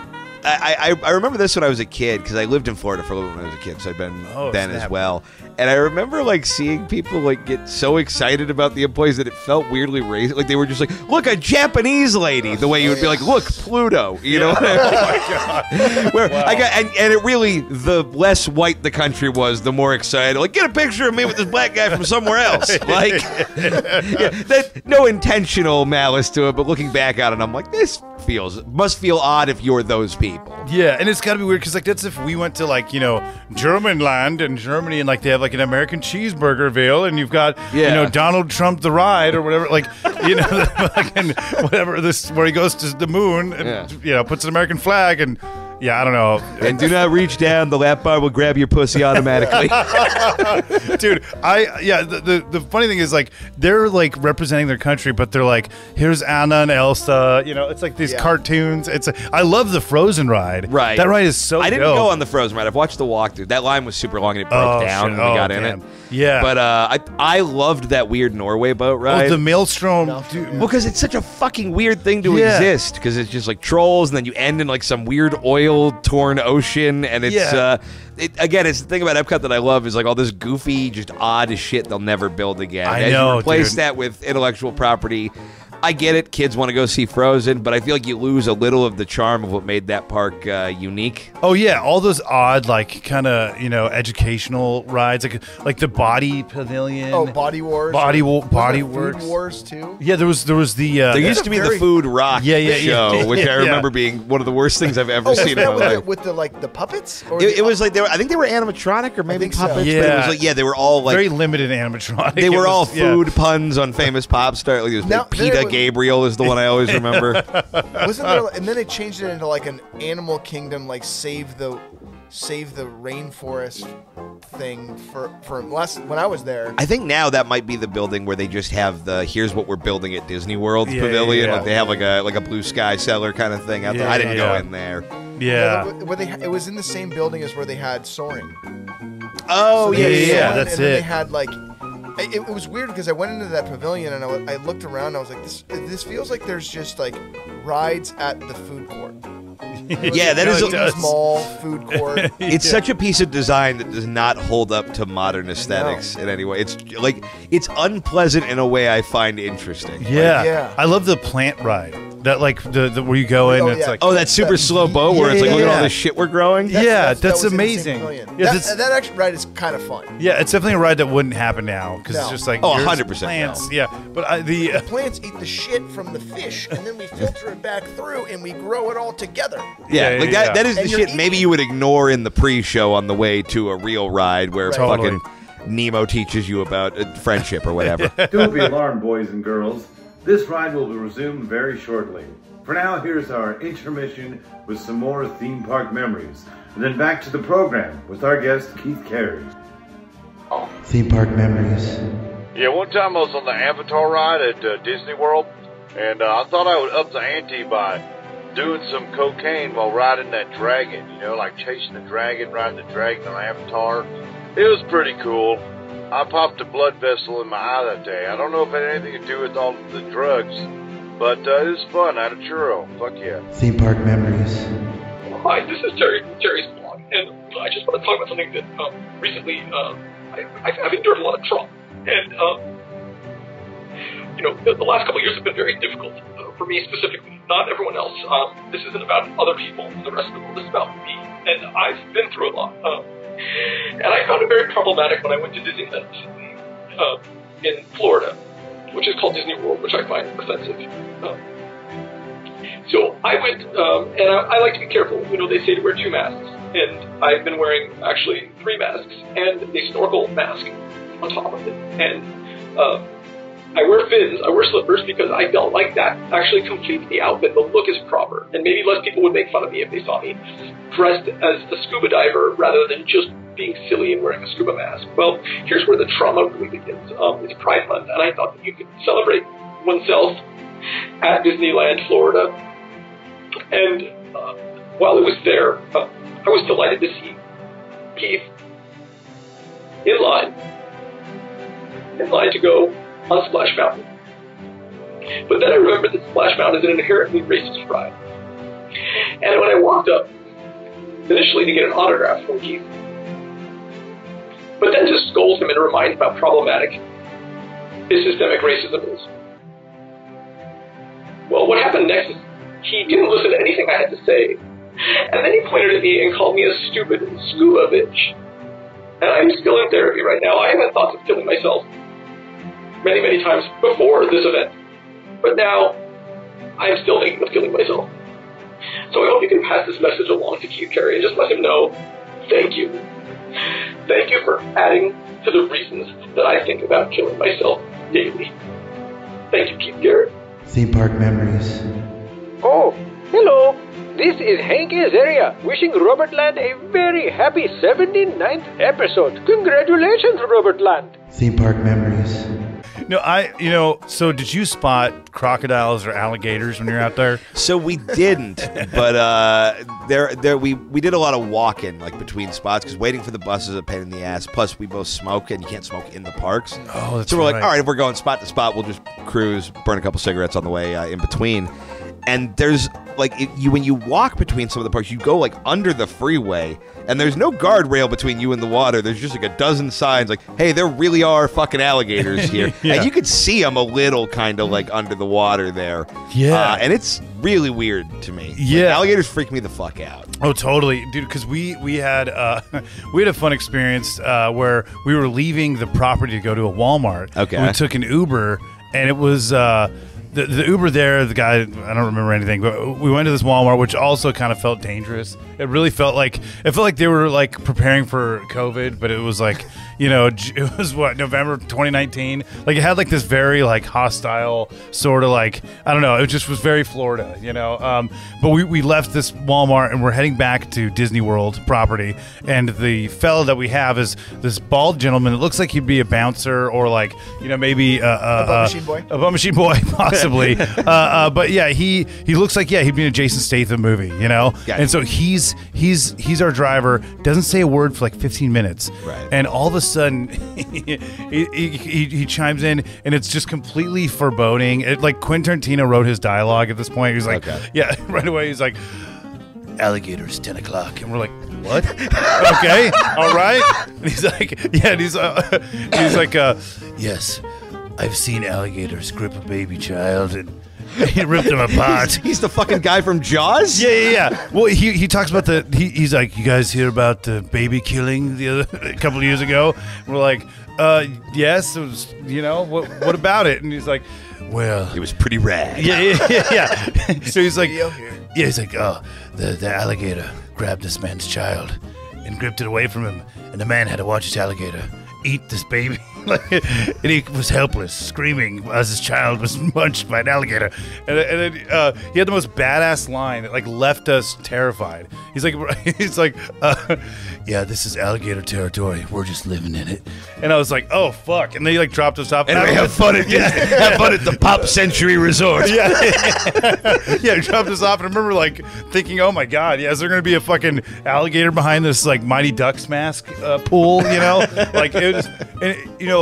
I, I, I remember this when I was a kid because I lived in Florida for a little bit when I was a kid, so I've been Oh, then as snap. well. And I remember like seeing people like get so excited about the employees that it felt weirdly racist. Like they were just like, "Look, a Japanese lady." The way you would be like, "Look, Pluto." You know? What I mean? (laughs) Oh Where I got and, and it really the less white the country was, the more excited. Like, get a picture of me with this black guy from somewhere else. (laughs) Like, (laughs) yeah, that no intentional malice to it, but looking back at it, I'm like, this feels must feel odd if you're those people. Yeah, and it's got to be weird because like that's if we went to like you know German land and Germany and like they have like an American cheeseburgerville and you've got you know Donald Trump the ride or whatever like you know the (laughs) fucking whatever this where he goes to the moon and Yeah. you know puts an American flag and yeah I don't know And do not reach down; the lap bar will grab your pussy automatically. (laughs) dude i yeah the, the the funny thing is like they're like representing their country but they're like here's anna and elsa you know it's like these Yeah. cartoons it's i love the frozen ride Right. that ride is so I didn't dope. go on the Frozen ride. I've watched the walkthrough. That line was super long and it broke Oh, down shit. when we Oh, got in damn. it. Yeah. But uh, I I loved that weird Norway boat ride. oh, the maelstrom dude, well, because it's such a fucking weird thing to Yeah. exist. Because it's just like trolls, and then you end in like some weird oil-torn ocean, and it's Yeah. uh, it, again, it's the thing about Epcot that I love is like all this goofy, just odd shit they'll never build again. I As know, replace dude. that with intellectual property. I get it. Kids want to go see Frozen, but I feel like you lose a little of the charm of what made that park uh, unique. Oh yeah, all those odd like kind of you know educational rides like like the body pavilion. Oh, Body Wars. Body Wo- Wasn't Body there Food Works. Wars too. Yeah, there was there was the uh, There used to be very- the Food Rock Yeah, yeah, yeah. show, which I (laughs) Yeah. remember being one of the worst things I've ever Oh, seen in that my with the, with the like the puppets? Or It, the- it was like they were. I think they were animatronic or maybe think so. puppets. But it Yeah. was like yeah, they were all like very limited animatronic. they (laughs) were was- all yeah. food puns on famous pop star. Like, it was Now, like Peta was- Gabriel is the one I always remember. (laughs) Wasn't there? And then they changed it into like an Animal Kingdom, like save the save the rainforest thing for for last when I was there. I think now that might be the building where they just have the here's what we're building at Disney World Yeah, pavilion. yeah. Like they have like a like a blue sky cellar kind of thing out there. I didn't go in there. Yeah. where- where they it was in the same building as where they had soaring. Oh So yeah, yeah, yeah, that's and then They had like. It, it was weird because I went into that pavilion and I, I looked around. And I was like, "This, this feels like there's just like rides at the food court." (laughs) Yeah, that No, is it a- small food court. (laughs) It's such a piece of design that does not hold up to modern aesthetics in any way. It's like it's unpleasant in a way I find interesting. Yeah. Yeah. I love the plant ride. That like the, the where you go in Oh, it's yeah. like Oh, that super slow boat where it's like, Yeah, look at all yeah. this shit we're growing. Yeah, that that's was in the same amazing. Yeah, that, that's- that actually ride is kind of fun. yeah, it's definitely a ride that wouldn't happen now because it's just like Oh, 100% plants. no. Yeah, but I, the uh, Plants eat the shit from the fish, and then we filter it back through, and we grow it all together. Yeah, Yeah, like yeah, that. That is And the you're shit. Maybe eating- you would ignore in the pre-show on the way to a real ride where Totally. fucking Nemo teaches you about uh, friendship or whatever. (laughs) Don't be alarmed, boys and girls. This ride will be resumed very shortly. For now, here's our intermission with some more theme park memories. And then back to the program with our guest, Keith Carey. Theme park memories. Yeah, one time I was on the Avatar ride at uh, Disney World, and uh, I thought I would up the ante by doing some cocaine while riding that dragon. You know, like chasing the dragon, riding the dragon on Avatar. It was pretty cool. I popped a blood vessel in my eye that day. I don't know if it had anything to do with all the drugs, but uh, it was fun. I had a churro. Fuck yeah. Theme park memories. Hi, this is Terry Terry's blog, and I just want to talk about something that um, recently uh, I, I've, I've endured a lot of trauma, and um, you know the, the last couple of years have been very difficult for me specifically. Not everyone else. Um, this isn't about other people and the rest of the world. This is about me, and I've been through a lot. Um, and I found it very problematic when I went to Disneyland uh, in Florida, which is called Disney World, which I find offensive. Um, so I went, um, and I, I like to be careful. You know, they say to wear two masks, and I've been wearing actually three masks and a snorkel mask on top of it. And uh, I wear fins, I wear slippers because I felt like that actually completes the outfit. The look is proper, and maybe less people would make fun of me if they saw me dressed as a scuba diver rather than just being silly and wearing a scuba mask. Well, here's where the trauma really begins. Um, it's Pride Month, and I thought that you could celebrate oneself at Disneyland, Florida. And uh, while I was there, uh, I was delighted to see Keith in line, in line to go on Splash Mountain. But then I remembered that Splash Mountain is an inherently racist ride. And when I walked up, initially to get an autograph from Keith, but then to scold him and remind him how problematic his systemic racism is. Well, what happened next is he didn't listen to anything I had to say, and then he pointed at me and called me a stupid scuba bitch. And I'm still in therapy right now. I haven't thought of killing myself many, many times before this event, but now I'm still thinking of killing myself. So I hope you can pass this message along to Keith Carey and just let him know thank you. Thank you for adding to the reasons that I think about killing myself daily. Thank you, Keith Carey. Theme park memories. Oh, hello. This is Hank Azaria, wishing Robertland a very happy 79th episode. Congratulations, Robertland. Theme park memories. No, I, you know, so did you spot crocodiles or alligators when you're out there? So we didn't, but uh, there, there, we we did a lot of walking like between spots because waiting for the bus is a pain in the ass. Plus, we both smoke, and you can't smoke in the parks. Oh, that's so we're like, all right, if we're going spot to spot, we'll just cruise, burn a couple cigarettes on the way uh, in between. And there's like it, you when you walk between some of the parks, you go like under the freeway, and there's no guardrail between you and the water. There's just like a dozen signs like, "Hey, there really are fucking alligators (laughs) here," Yeah. and you could see them a little kind of like under the water there. Yeah. Uh, and it's really weird to me. Like, Yeah. alligators freak me the fuck out. Oh, totally, dude. Because we we had uh, (laughs) we had a fun experience uh, where we were leaving the property to go to a Walmart. Okay. we took an Uber, and it was uh, the the Uber there. The guy I don't remember anything, but we went to this Walmart, which also kind of felt dangerous. It really felt like it felt like they were like preparing for COVID, but it was like you know (laughs) it was what November 2019. Like it had like this very like hostile sort of like I don't know. It just was very Florida, you know. Um, but we we left this Walmart and we're heading back to Disney World property, and the fellow that we have is this bald gentleman. It looks like he'd be a bouncer or like you know maybe uh, uh, A bum machine boy? a bum machine boy (laughs) possibly. (laughs) uh, uh, but yeah, he he looks like yeah he'd be in a Jason Statham movie, you know. Gotcha. And so he's he's he's our driver. Doesn't say a word for like 15 minutes. Right. And all of a sudden, (laughs) he, he, he, he chimes in, and it's just completely foreboding. It, like Quentin Tarantino wrote his dialogue at this point. He's like, Okay. yeah, (laughs) right away. He's like, alligators 10 o'clock and we're like what (laughs) okay all right and he's like yeah and he's uh, he's like uh yes i've seen alligators grip a baby child and (laughs) he ripped him apart (laughs) He's the fucking guy from Jaws. yeah, yeah, yeah. Well, he, he talks about the he, he's like, you guys hear about the baby killing the other (laughs) a couple of years ago? And we're like, uh, yes. It was, you know, what what about it? And he's like, well, It was pretty rad. yeah, yeah, yeah. yeah. so he's like, yeah, he's like, oh, the the alligator grabbed this man's child and gripped it away from him, and the man had to watch his alligator eat this baby. Like, (laughs) and he was helpless, screaming as his child was (laughs) munched by an alligator. And, and then uh, he had the most badass line that like left us terrified. He's like, (laughs) he's like, uh, yeah, this is alligator territory. We're just living in it. And I was like, oh fuck. And then he like dropped us off. And we have fun at have fun at the Pop Century Resort. yeah, yeah, he dropped us off, and I remember like thinking, "Oh my god, yeah, is there going to be a fucking alligator behind this like Mighty Ducks mask uh, pool?" You know, like it was, and you know,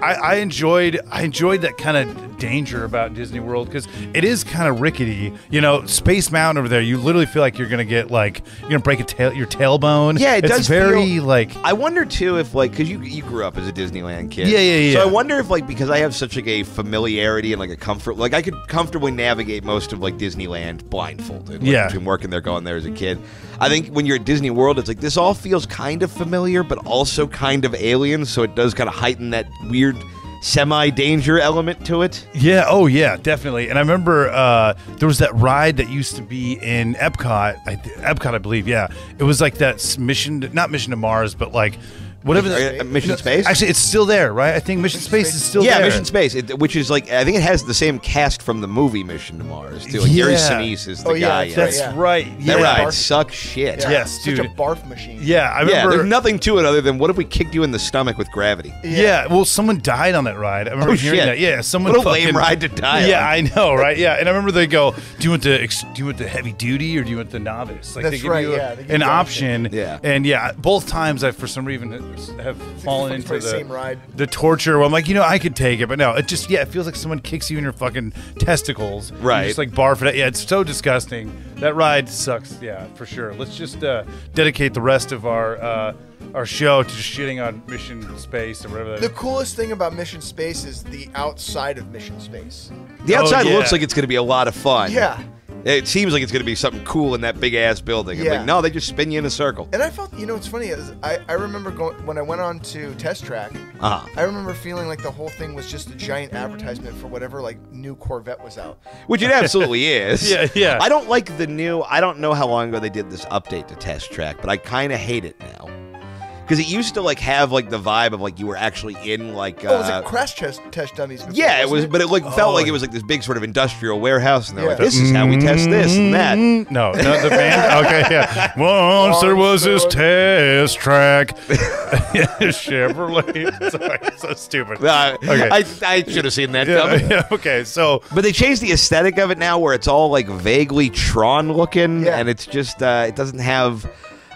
I, I enjoyed I enjoyed that kind of danger about Disney World because it is kind of rickety. You know, Space Mountain over there, you literally feel like you're going to get like you're to break a tail, your tailbone. Yeah, it it's does very feel- like I wonder too if like because you you grew up as a Disneyland kid. Yeah, yeah, yeah. So I wonder if like because I have such like a familiarity and like a comfort, like I could comfortably navigate most of like Disneyland blindfolded. Like, Yeah. Between working there, going there as a kid, I think when you're at Disney World, it's like this all feels kind of familiar, but also kind of alien. So it does kind of heighten that weird semi-danger element to it. Yeah. Oh, yeah. Definitely. And I remember uh, there was that ride that used to be in Epcot. I, Epcot, I believe. Yeah. It was like that mission, to- not mission to Mars, but like whatever. Uh, Mission Space? Actually, it's still there, right? I think Mission Space is still yeah, there. Mission Space, it, which is like I think it has the same cast from the movie Mission to Mars too. Like Gary Yeah. Sinise is the Oh, yeah, guy. that's in it. That's right, right. That Yeah. ride sucks shit. Yeah, Yes, such dude. a barf machine. Yeah, I yeah, remember. there's nothing to it other than what if we kicked you in the stomach with gravity? Yeah. well, someone died on that ride. I remember Oh, hearing shit. that. Yeah, someone. What a lame ride to die Yeah, on. I know, right? Yeah, and I remember they go, "Do you want the ex- do you want the heavy duty or do you want the novice?" Like That's they give right, you a- yeah, they give an you option. Yeah. and yeah, both times I for some reason have fallen into the the same ride. the torture. Where I'm like, you know, I could take it, but no, it just yeah, it feels like someone kicks you in your fucking testicles. You Right. just like barf it. out. Yeah, it's so disgusting. That ride sucks. Yeah, for sure. Let's just uh, dedicate the rest of our uh, our show to just shitting on Mission Space or whatever. That The coolest thing about Mission Space is the outside of Mission Space. The outside Oh, yeah. looks like it's going to be a lot of fun. Yeah. It seems like it's going to be something cool in that big ass building. It's Yeah. like, no, they just spin you in a circle. And I felt, you know, what's funny is I, I remember going when I went on to test track. Uh-huh. I remember feeling like the whole thing was just a giant advertisement for whatever like new Corvette was out. Which it absolutely (laughs) is. Yeah, yeah. I don't like the new. I don't know how long ago they did this update to Test Track, but I kind of hate it now because it used to like have like the vibe of like you were actually in like. Uh, oh, it was like crash test test dummies. Before, yeah, it was, wasn't but it like felt Oh. like it was like this big sort of industrial warehouse, and they're like, Yeah. "This is how we test this and that." No, no, the band. Okay, yeah. (laughs) Once there was this test track. (laughs) (laughs) Chevrolet. Sorry, so stupid. Uh, Okay. I, I should have seen that Yeah, coming. yeah, okay, so But they changed the aesthetic of it now, where it's all like vaguely Tron looking, Yeah. and it's just uh, it doesn't have.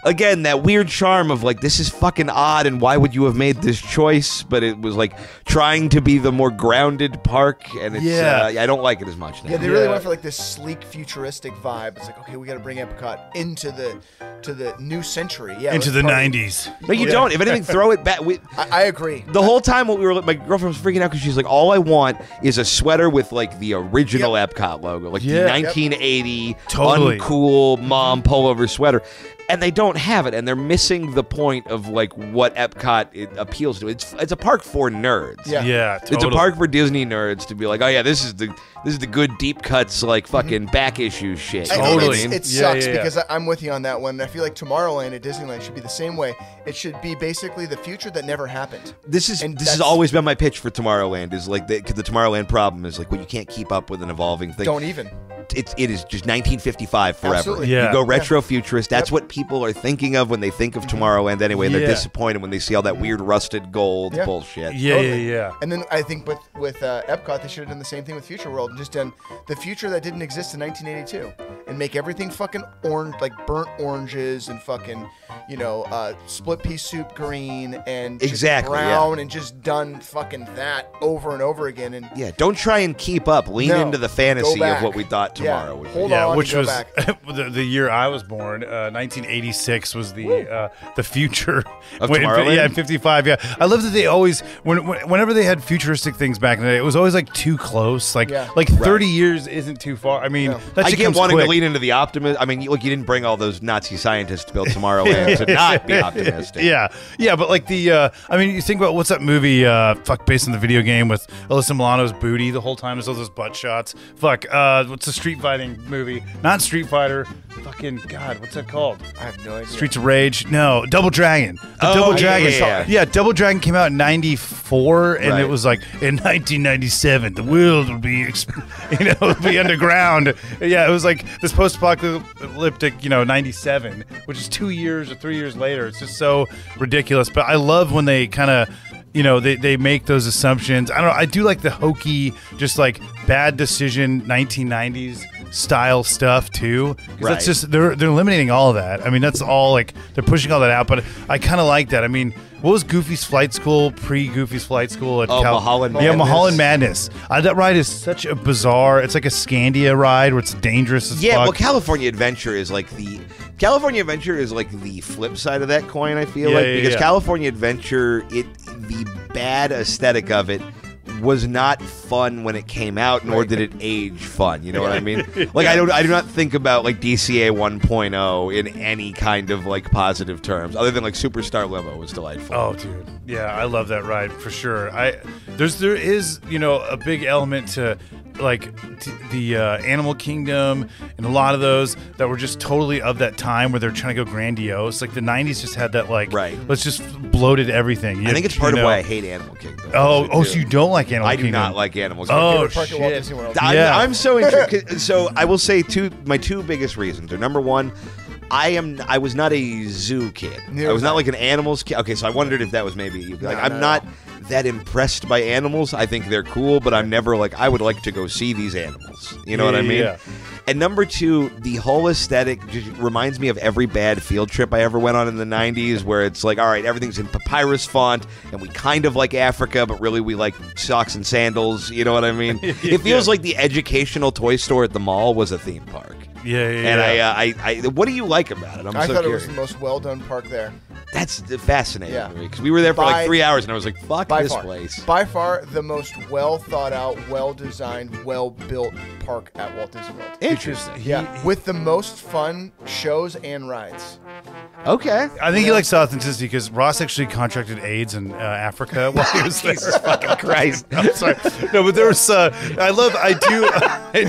Again, that weird charm of like this is fucking odd, and why would you have made this choice? But it was like trying to be the more grounded park, and it's Yeah. uh, I don't like it as much now. Yeah, they really Yeah. went for like this sleek, futuristic vibe. It's like, okay, we got to bring Epcot into the to the new century. Yeah, into the party. '90s. no, you Yeah. don't. If anything, throw it back. We, (laughs) I, I agree. the whole time what we were my girlfriend was freaking out because she's like, all I want is a sweater with like the original Epcot logo, like Yeah. the Yep. 1980 Totally. uncool mom pullover sweater. And they don't have it, and they're missing the point of like what Epcot it appeals to. It's it's a park for nerds. Yeah. Yeah, It's a park for Disney nerds to be like, oh yeah, this is the this is the good deep cuts like mm-hmm. fucking back issue shit. I You know what I Totally. think it sucks yeah, yeah. because I, I'm with you on that one. I feel like Tomorrowland at Disneyland should be the same way. It should be basically the future that never happened. This is And this has always been my pitch for Tomorrowland is like the, 'cause the Tomorrowland problem is like when you can't keep up with an evolving thing. Don't even. It's it is just 1955 forever. Absolutely. Yeah. You go Yeah. retro futurist. That's Yep. what people are thinking of when they think of Tomorrowland. Anyway, and Yeah. they're disappointed when they see all that weird rusted gold Yeah. bullshit. Yeah, Totally. yeah, yeah. And then I think with with uh, Epcot, they should have done the same thing with Future World and just done the future that didn't exist in 1982, and make everything fucking orange, like burnt oranges and fucking, you know, uh, split pea soup green and just Exactly, yeah. brown and just done fucking that over and over again. And Yeah, don't try and keep up. Lean No. into the fantasy of what we thought Yeah. tomorrow would be. on. Yeah, and which was (laughs) the, the year I was born. Uh, 1986 was the uh, the future (laughs) Of When- Tomorrowland? Yeah, 55. Yeah, I love that they always when, when- whenever they had futuristic things back in the day, it was always like too close. Like Yeah. like 30 years isn't too far. I mean, No. that I get wanting quick. to lean into the optimism. I mean, you- look, you didn't bring all those Nazi scientists to build Tomorrowland to not be (laughs) optimistic. Yeah, yeah, but like the, uh, I mean, you think about what's that movie? Uh, fuck, based on the video game with Alyssa Milano's booty the whole time. There's all those butt shots. Fuck, uh, what's the street fighting movie? Not Street Fighter. Fucking God, what's that called? I have no idea. Streets of Rage. No, Double Dragon. The Oh, Double yeah, Dragon. yeah, yeah. Double Dragon came out in '94, and Right. it was like in 1997, the world will be, exp- (laughs) you know, will be underground. Yeah, it was like this post-apocalyptic, you know, '97, which is two years or three years later. It's just so ridiculous. But I love when they kind of. You know, they, they make those assumptions. I don't know. I do like the hokey, just like bad decision 1990s style stuff too. 'Cause Right. That's just they're they're eliminating all of that. I mean, that's all like they're pushing all that out. But I kind of like that. I mean, what was Goofy's Flight School pre Goofy's Flight School at Oh, Mulholland Yeah, Madness. Mulholland Madness. Uh, that ride is such a bizarre. It's like a Scandia ride where it's dangerous as Yeah, fuck. well, California Adventure is like the California Adventure is like the flip side of that coin. I feel Yeah, like yeah, because yeah. California Adventure, it the bad aesthetic of it was not fun when it came out, nor did it age fun. You know what I mean? (laughs) Like I don't, I do not think about like DCA 1.0 in any kind of like positive terms, other than like Superstar Limo was delightful. Oh, dude, yeah, I love that ride for sure. I there's there is you know a big element to like t- the uh, Animal Kingdom and a lot of those that were just totally of that time where they're trying to go grandiose. Like the '90s just had that like Right. let's just bloated everything. I You- think it's part you of know. why I hate Animal Kingdom. Oh, oh, too. so you don't like Animal I Kingdom? do not like Animal Kingdom. Oh Favorite park at Walt shit! I'm, Yeah. I'm so interested. so I will say two. My two biggest reasons are number one. I am. I was not a zoo kid. Neither I was not like an animals kid. Okay, so I wondered if that was maybe like No, I'm no, not that impressed by animals. I think they're cool, but I'm never like I would like to go see these animals. You know what I mean? Yeah. And number two, the whole aesthetic just reminds me of every bad field trip I ever went on in the 90s, where it's like, all right, everything's in papyrus font, and we kind of like Africa, but really we like socks and sandals. You know what I mean? (laughs) It feels Yeah. like the educational toy store at the mall was a theme park. Yeah, yeah. And I, uh, I, I, what do you like about it? I'm I so thought curious. it was the most well done park there. That's fascinating Yeah. to me because we were there for By- like three hours, and I was like, "Fuck this far, place." by far the most well thought out, well designed, well built park at Walt Disney World. Interesting. Yeah, with the most fun shows and rides. Okay. I think he likes the authenticity because Ross actually contracted AIDS in uh, Africa (laughs) while he was there. Jesus fucking (laughs) Christ! I'm sorry. No, but there was. Uh, I love. I do. (laughs)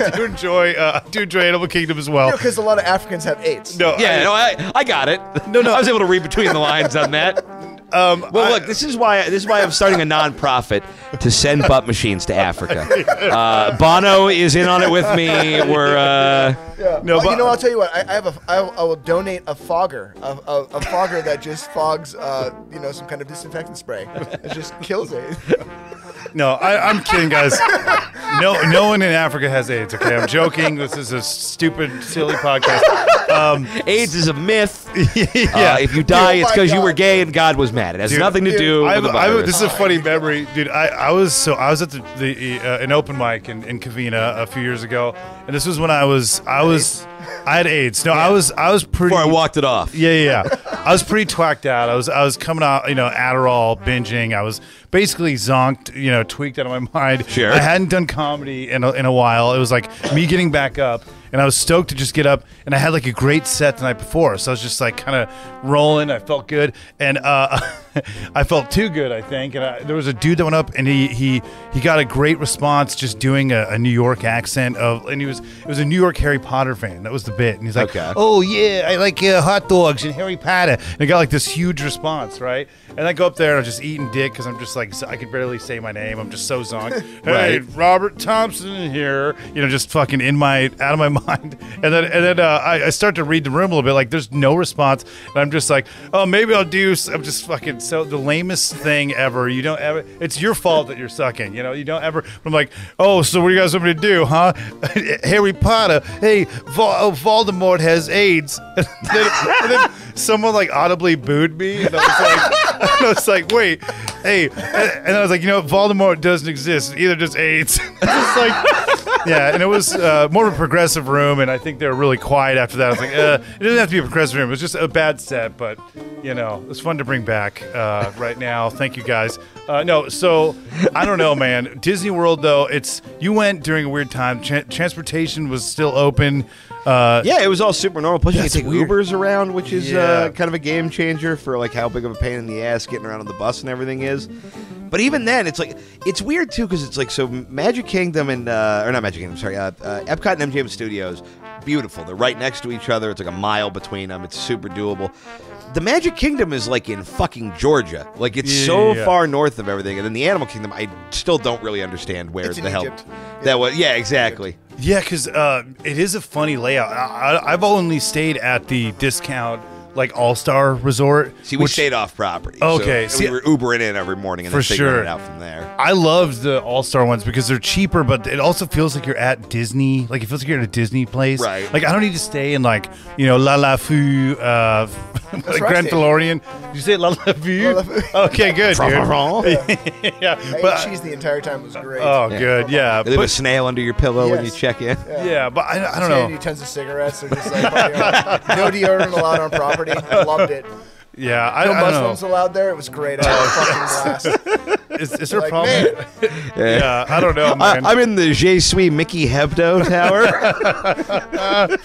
I do enjoy. Uh, I do enjoy Animal Kingdom as well. Because a lot of Africans have AIDS. No. Yeah, no, I, I got it. No, no. (laughs) I was able to read between the lines on that. (laughs) Um, well, look, this is why this is why I'm starting a nonprofit to send butt machines to Africa. (laughs) Uh, Bono is in on it with me. We're uh, Yeah. No, Well, but- you know, I'll tell you what. I, I have a. I, I will donate a fogger, a, a, a fogger that just fogs, uh, you know, some kind of disinfectant spray. It just kills it. No, I, I'm kidding, guys. No, no one in Africa has AIDS. Okay, I'm joking. This is a stupid, silly podcast. Um, AIDS is a myth. (laughs) yeah. Uh, if you die, Oh it's because you were gay and God was mad. It has Dude, nothing to dude, do I with have, the I have- this is a funny memory, dude. I, I was so I was at the, the uh, an open mic in, in Covina a few years ago, and this was when I was I was I had AIDS. No, I was I was pretty. Before I walked it off. Yeah, yeah. yeah. I was pretty twacked out. I was I was coming out, you know, Adderall, binging. I was basically zonked, you know, tweaked out of my (laughs) mind. Sure. I hadn't done comedy in a, in a while. It was like me getting back up, and I was stoked to just get up. And I had like a great set the night before, so I was just like kind of rolling. I felt good, and uh, (laughs) I felt too good, I think. And I, there was a dude that went up, and he he he got a great response just doing a, a New York accent of, and he was it was a New York Harry Potter fan. That was the bit, and he's like, Okay. oh yeah, I like uh, hot dogs and Harry Potter. And I got like this huge response, right? And I go up there and I'm just eating dick because I'm just like I could barely say my name. I'm just so zonked. (laughs) hey, Robert Thompson in here. You know, just fucking in my out of my (laughs) mind. And then and then uh, I, I start to read the room a little bit. Like there's no response, and I'm just like, oh, maybe I'll do. I'm just fucking so the lamest thing ever. You don't ever. It's your fault that you're sucking. You know, you don't ever. I'm like, oh, so what do you guys want me to do, huh? (laughs) Harry Potter. Hey, oh, Voldemort has AIDS. (laughs) And then, and then someone like audibly booed me, and I was like, (laughs) I was like, wait, hey, and, I was like, you know, Voldemort doesn't exist. Either just AIDS. it's like, yeah, and it was uh, more of a progressive room, and I think they were really quiet after that. I was like, uh, it doesn't have to be a progressive room. It was just a bad set, but you know, it's fun to bring back uh, right now. Thank you guys. Uh, no, so I don't know, man. Disney World though, it's you went during a weird time. Tra- transportation was still open. Uh, Yeah, it was all super normal. Plus, you can take weird. Ubers around, which is Yeah. uh, kind of a game changer for like how big of a pain in the ass getting around on the bus and everything is. But even then, it's like it's weird too because it's like so Magic Kingdom and uh, or not Magic Kingdom, sorry, uh, uh, Epcot and MGM Studios, beautiful. They're right next to each other. It's like a mile between them. It's super doable. The Magic Kingdom is like in fucking Georgia. Like it's Yeah, so yeah, yeah. far north of everything. And then the Animal Kingdom, I still don't really understand where It's the hell Egypt. that was. Yeah, exactly. Yeah, because uh, it is a funny layout. I, I, I've only stayed at the discount like All Star Resort. See, we which- stayed off property. so Okay, see- we were Ubering in every morning and For then figuring sure. it out from there. I loved the All Star ones because they're cheaper, but it also feels like you're at Disney. Like it feels like you're at a Disney place. Right. Like I don't need to stay in like you know La La Foo, uh, (laughs) like Grand stayed. Did you say La La Foo? La La Foo. (laughs) Okay, good, dude. (laughs) I yeah, ate but cheese the entire time. Was great. oh, good, yeah. They leave a snail under your pillow when you check in. yeah, but I, I don't Handed know. you tons of cigarettes. They're just like, no deodorant allowed on property. I loved it. (laughs) Yeah, I, No I don't Muslims know. allowed there. It was great. I had a fucking blast. (laughs) Is, is there a Like, problem? man. (laughs) Yeah, I don't know, I, man. I'm in the Je suis Mickey Hebdo tower.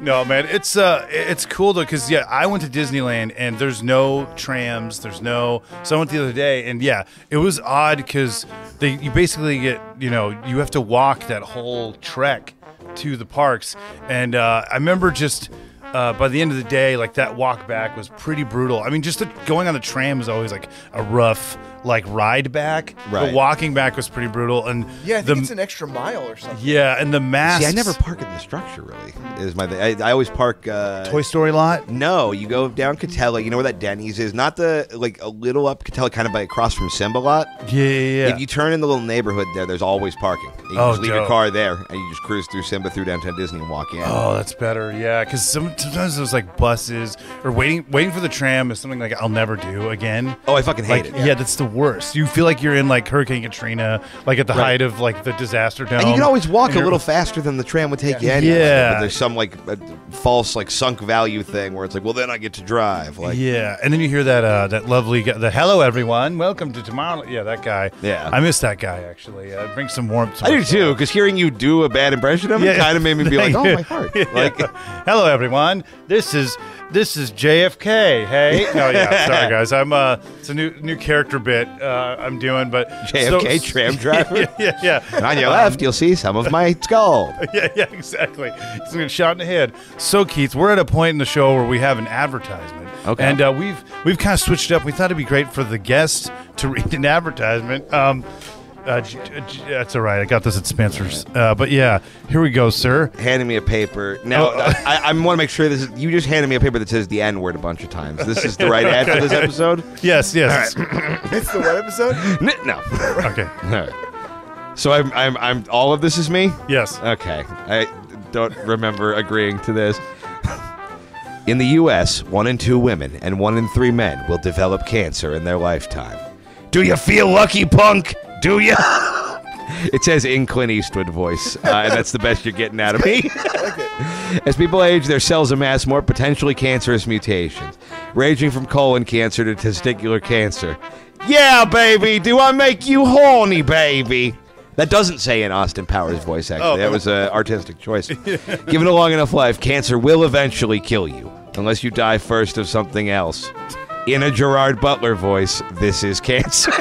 No, man, it's uh, it's cool though, cause yeah, I went to Disneyland and there's no trams, there's no. So I went the other day, and yeah, it was odd because they you basically get you know you have to walk that whole trek to the parks, and uh, I remember just. Uh, by the end of the day, like that walk back was pretty brutal. I mean, just the, going on the tram is always like a rough like ride back. Right. The walking back was pretty brutal, and Yeah, I the think it's an extra mile or something. yeah, and the masks. See, I never park in the structure. Really, is my thing. I, I always park. Uh, Toy Story lot. No, you go down Katella. You know where that Denny's is? Not the like a little up Katella, kind of by across from Simba lot. Yeah, yeah, yeah. If you turn in the little neighborhood there, there's always parking. You can Oh, just leave your car there, and you just cruise through Simba through downtown Disney and walk in. Oh, that's better. Yeah, because sometimes those like buses or waiting waiting for the tram is something like I'll never do again. Oh, I fucking hate like, it. Yeah. that's the worst. You feel like you're in like Hurricane Katrina, like at the Right. height of like the disaster dome. And you can always walk a little faster than the tram would take you anyway. Yeah. But there's some like a false like sunk value thing where it's like, well, then I get to drive. Like, yeah, and then you hear that uh, that lovely guy, the hello everyone, welcome to tomorrow. Yeah, that guy. Yeah. I miss that guy actually. Uh, brings some warmth. To I do too, because hearing you do a bad impression of him Yeah. kind of made me be (laughs) like, oh my heart. (laughs) Like, (laughs) hello everyone. This is this is JFK. Hey, (laughs) no, yeah, sorry guys. I'm uh, it's a new new character bit uh, I'm doing, but JFK so- tram driver? (laughs) yeah, yeah, yeah. and on your Um, left, you'll see some of my skull. (laughs) yeah, yeah, exactly. He's gonna shot in the head. So Keith, we're at a point in the show where we have an advertisement. Okay. And uh, we've we've kind of switched up. We thought it'd be great for the guest to read an advertisement. Um, uh, j- j- that's all right. I got this at Spencer's. Uh, but yeah, here we go, sir. Handing me a paper. Now, Oh, I, I want to make sure this is. You just handed me a paper that says the N word a bunch of times. This is the right ad for this (laughs) episode? Yes, yes. (clears throat) It's the what episode? N- no. (laughs) okay. All right. So I'm, I'm, I'm. All of this is me. Yes. Okay. I don't remember agreeing to this. (laughs) In the U.S., one in two women and one in three men will develop cancer in their lifetime. Do you feel lucky, punk? Do you? (laughs) it says in Clint Eastwood voice, uh, and that's the best you're getting out of me. (laughs) As people age, their cells amass more potentially cancerous mutations, ranging from colon cancer to testicular cancer. Yeah, baby, do I make you horny, baby? That doesn't say in Austin Powers' voice, actually. Oh. that was an artistic choice. (laughs) Given a long enough life, cancer will eventually kill you, unless you die first of something else. In a Gerard Butler voice, this is cancer.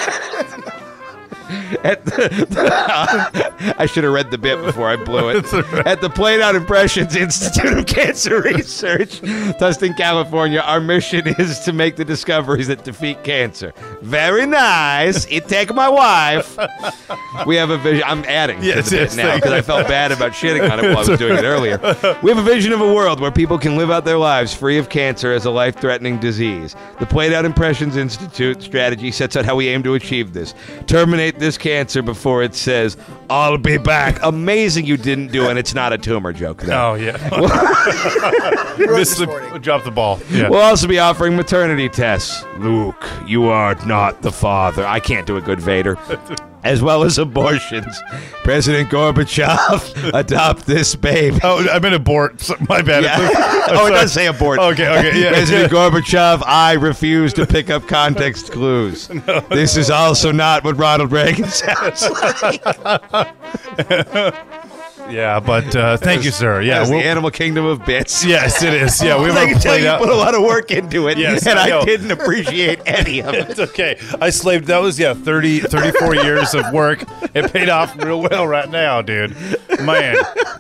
(laughs) At the, (laughs) I should have read the bit before I blew it. At the Played Out Impressions Institute of Cancer Research, Tustin, California, our mission is to make the discoveries that defeat cancer. Very nice. It take my wife. We have a vision. I'm adding Yes, to the yes, bit now because I felt bad about shitting on it while I was doing it earlier. We have a vision of a world where people can live out their lives free of cancer as a life threatening disease. The Played Out Impressions Institute strategy sets out how we aim to achieve this. Terminate this cancer before it says, I'll be back. Amazing you didn't do, and it's not a tumor joke, though. Oh yeah. (laughs) (laughs) Missed the, dropped the ball. Yeah. We'll also be offering maternity tests. Luke, you are not the father. I can't do a good Vader. (laughs) As well as abortions. President Gorbachev, (laughs) adopt this baby. Oh, I meant abort. (laughs) My bad. Yeah. (laughs) Oh, it does say abort. Okay, okay, yeah. President Gorbachev, I refuse to pick up context clues. this is also not what Ronald Reagan sounds like. Yeah, but uh, thank you, sir. Yeah, the we'll- animal kingdom of bits. Yes, it is. Yeah, we've (laughs) can played out. put a lot of work into it, Yes, and I I, didn't appreciate any of it. (laughs) It's okay. I slaved. That was yeah, 30, 34 years of work. It paid off real well right now, dude. Man,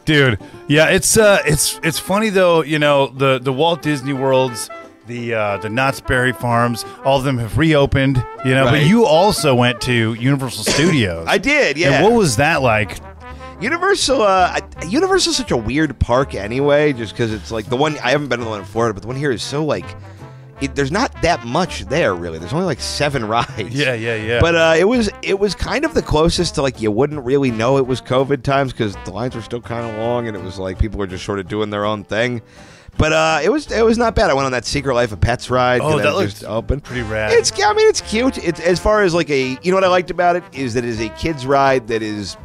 dude. Yeah, it's uh, it's it's funny though. You know the the Walt Disney Worlds. The uh, the Knott's Berry Farms, all of them have reopened, you know. But you also went to Universal Studios. I did, yeah. And what was that like? Universal, uh, Universal's such a weird park anyway, just because it's like the one I haven't been to the one in Florida, but the one here is so like, it, there's not that much there really. There's only like seven (laughs) rides. Yeah, yeah, yeah. But uh, it was it was kind of the closest to like you wouldn't really know it was COVID times because the lines were still kind of long and it was like people were just sort of doing their own thing. But uh, it was it was not bad. I went on that Secret Life of Pets ride. Oh, that looks open. pretty rad. It's I mean it's cute. It's as far as like a you know what I liked about it is that it is a kids ride that is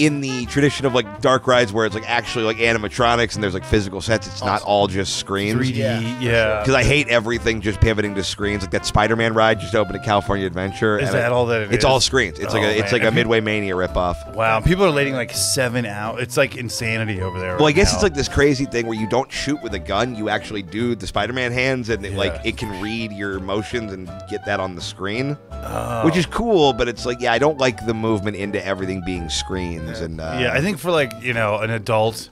in the tradition of like dark rides where it's like actually like animatronics and there's like physical sets. It's not all just screens. 3D, yeah. Because I hate everything just pivoting to screens. Like that Spider-Man ride just opened at California Adventure. Is and that I- all that it It's is? all screens. It's like Oh, a it's man. like a Midway Mania ripoff. Wow, people are waiting like seven hours. It's like insanity over there. Well, I right guess now. it's like this crazy thing where you don't shoot with a gun. You actually do the Spider-Man hands, and it, like Yeah. it can read your motions and get that on the screen, Oh. which is cool. But it's like, yeah, I don't like the movement into everything being screens. And uh, yeah, I think for like you know an adult,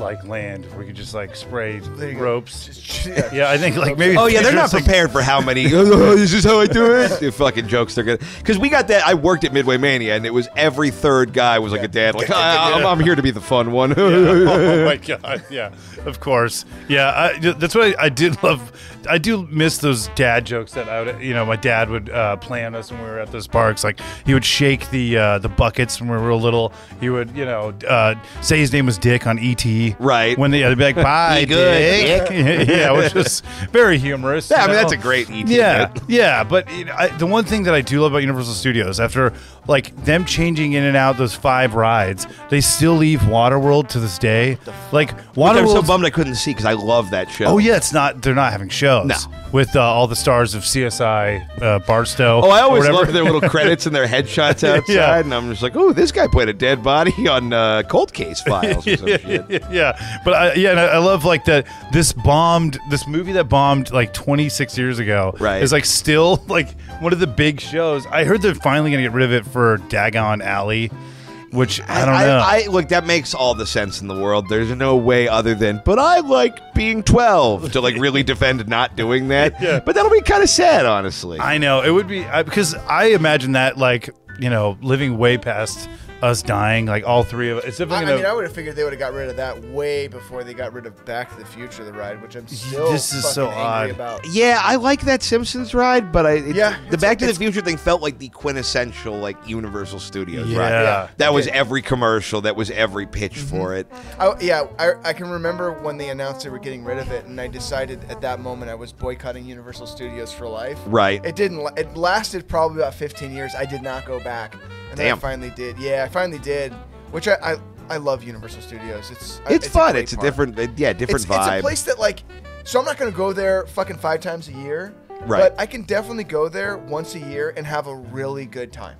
like land where you could just like spray There you go. ropes. Just- yeah. yeah, I think like maybe. Oh yeah, they're not just, like- prepared for how many. (laughs) (laughs) Oh, this is how I do it. The fucking jokes they're gonna. Because we got that. I worked at Midway Mania, and it was every third guy was like a dad. Like I, (laughs) I'm, I'm here to be the fun one. oh my god! Yeah, of course. Yeah, I, that's what I, I did love. I do miss those dad jokes that I would, you know, my dad would uh, play on us when we were at those parks. Like he would shake the uh, the buckets when we were real little. He would, you know, uh, say his name was Dick on ET. Right. When they, they'd be like, (laughs) "Bye, good, Dick." (laughs) Yeah, which was (laughs) very humorous. Yeah, I mean, that's a great ET Yeah, bit. yeah. But you know, I, the one thing that I do love about Universal Studios, after like them changing in and out those five rides, they still leave Waterworld to this day. Like Which I'm so bummed I couldn't see because I love that show. Oh yeah, it's not. They're not having shows. No. with uh, all the stars of CSI, uh, Barstow. Oh, I always love their little credits and their headshots outside, Yeah. and I'm just like, oh, this guy played a dead body on uh, Cold Case Files or some shit. Yeah, but I, yeah, and I, I love like that. This bombed. This movie that bombed like 26 years ago Right. is like still (laughs) like one of the big shows. I heard they're finally gonna get rid of it for Diagon Alley, which I don't know. I, look, that makes all the sense in the world. There's no way other than, but I like being 12 to like really defend not doing that. (laughs) Yeah. But that'll be kind of sad, honestly. I know it would be I, because I imagine that like you know living way past us dying, like all three of us. It's I, I gonna. mean, I would have figured they would have got rid of that way before they got rid of Back to the Future, the ride, which I'm still This is so angry odd. about. Yeah, I like that Simpsons ride, but I it, Yeah, the it's- Back to the Future thing felt like the quintessential like Universal Studios Yeah. ride. Yeah. That was Yeah. every commercial, that was every pitch Mm-hmm. for it. I, yeah, I, I can remember when they announced they were getting rid of it, and I decided at that moment I was boycotting Universal Studios for life. Right. It didn't. It lasted probably about 15 years. I did not go back, and then I Damn. finally did. Yeah, I finally did. Which I I, I love Universal Studios. It's I- It's, fun. great It's a park. different uh, yeah, different it's, vibe. It's a place that like, so I'm not gonna go there fucking five times a year. Right. But I can definitely go there once a year and have a really good time.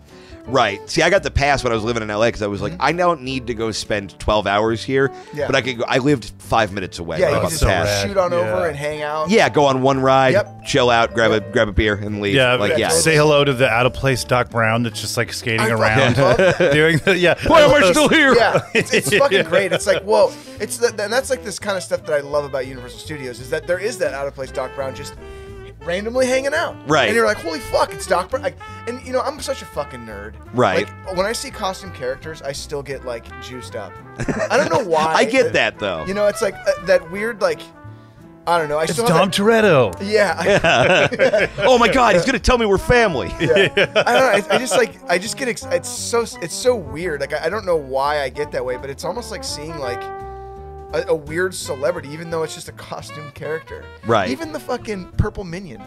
Right. See, I got the pass when I was living in LA because I was like, I don't need to go spend 12 hours here, Mm-hmm. Yeah. but I could go. I lived five minutes away. Yeah, when I you got can the just pass. shoot on over and hang out. Yeah, go on one ride, Yep. chill out, grab a grab a beer, and leave. yeah, like yeah. Say hello to the out of place Doc Brown that's just like skating I around, fucking love (laughs) doing the yeah. Why am I (laughs) still here? Yeah, it's, it's (laughs) fucking great. It's like, whoa, it's the, and that's like this kind of stuff that I love about Universal Studios is that there is that out of place Doc Brown just randomly hanging out. Right. And you're like, holy fuck, it's Doc Brown. Like, and you know, I'm such a fucking nerd. Right. Like when I see costume characters, I still get like juiced up. I don't know (laughs) why. I get that though. You know, it's like uh, that weird like. I don't know. I It's still Dom have Toretto. that, Yeah. (laughs) oh my God, he's gonna tell me we're family. yeah. I don't know. I, I just like I just get ex- it's so it's so weird. Like I, I don't know why I get that way, but it's almost like seeing like a, a weird celebrity, even though it's just a costume character. Right. Even the fucking purple minion.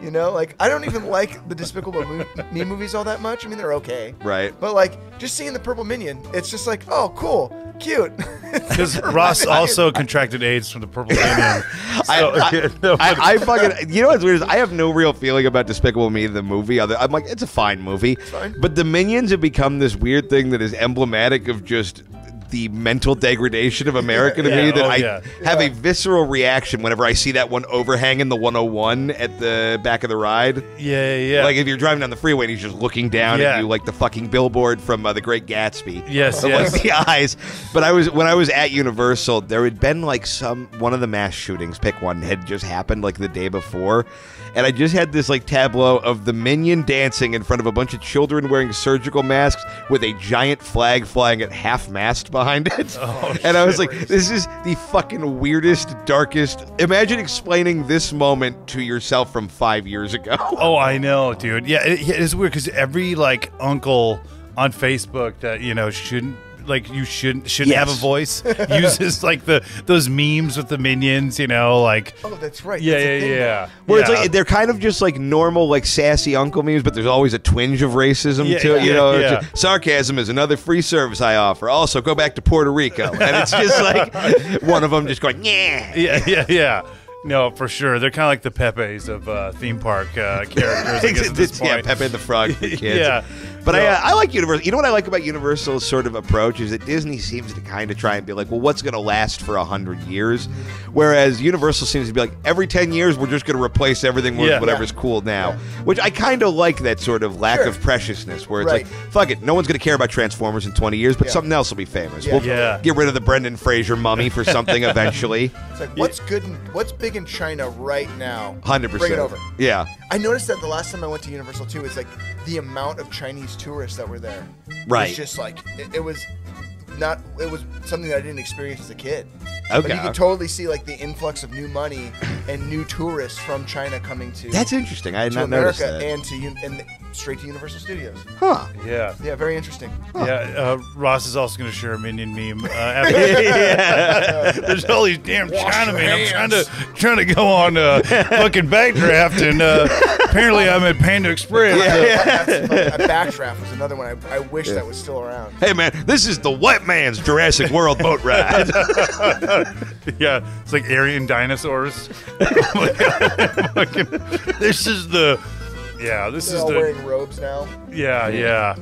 You know, like I don't even like the Despicable (laughs) Me movies all that much. I mean, they're okay. Right. But like just seeing the purple minion, it's just like, oh, cool, cute. (laughs) Because Ross also contracted AIDS from the Purple (laughs) Minion. I, So- I, No, I, I fucking you know what's weird is I have no real feeling about Despicable Me the movie. Other I'm like it's a fine movie, fine. but the Minions have become this weird thing that is emblematic of just the mental degradation of America to me. That oh, I yeah. have a visceral reaction whenever I see that one overhanging the 101 at the back of the ride. yeah, yeah. Like if you're driving down the freeway and he's just looking down Yeah. at you like the fucking billboard from uh, The Great Gatsby. Yes, (laughs) yes. Like the eyes. But I was when I was at Universal, there had been like some one of the mass shootings. Pick one had just happened like the day before, and I just had this like tableau of the minion dancing in front of a bunch of children wearing surgical masks with a giant flag flying at half mast behind it. (laughs) Oh, (laughs) and I was like, this is the fucking weirdest, darkest. Imagine explaining this moment to yourself from five years ago. (laughs) Oh, I know, dude. Yeah, it, it's weird because every like uncle on Facebook that you know shouldn't like you shouldn't shouldn't have a voice (laughs) uses like the those memes with the minions. You know, like oh, that's right. yeah, That's a yeah, yeah. Where yeah. it's like they're kind of just like normal, like sassy uncle memes, but there's always a twinge of racism Yeah, to it. You know, yeah. Just- sarcasm is another free service I offer. Also, go back to Puerto Rico, and it's just like (laughs) one of them just going, yeah. yeah, yeah, yeah. No, for sure. They're kind of like the Pepe's of uh, theme park uh, characters. I (laughs) guess at this yeah. Pepe the Frog for kids. Yeah. But I, uh, I like Universal. You know what I like about Universal's sort of approach is that Disney seems to kind of try and be like, well, what's going to last for a hundred years, whereas Universal seems to be like, every ten years we're just going to replace everything with Yeah. whatever's cool now. Which I kind of like that sort of lack Sure. of preciousness, where it's Right. like, fuck it, no one's going to care about Transformers in twenty years, but Yeah. something else will be famous. Yeah. We'll Yeah. get rid of the Brendan Fraser mummy for (laughs) something eventually. It's like what's good, in, what's big in China right now? 100%. Bring it percent. over. Yeah. I noticed that the last time I went to Universal too, it's like the amount of Chinese tourists that were there. Right. It's just like it, it was not. It was something that I didn't experience as a kid. Okay. But you could totally see like the influx of new money and new tourists from China coming to. That's interesting. I had not noticed America that. and to and straight to Universal Studios. Huh. Yeah. Yeah, very interesting. Yeah, uh, Ross is also going to share a minion meme. Uh, (laughs) after (laughs) There's all these damn Wash Chinamen. I'm trying to trying to go on uh, fucking backdraft, and uh, apparently I'm at Panda Express. a backdraft was another one. I, I wish that was still around. Hey man, this is the white man's Jurassic World boat ride. (laughs) yeah, it's like Aryan dinosaurs. Fucking- this is the yeah. This They're is all the wearing robes now. Yeah, yeah.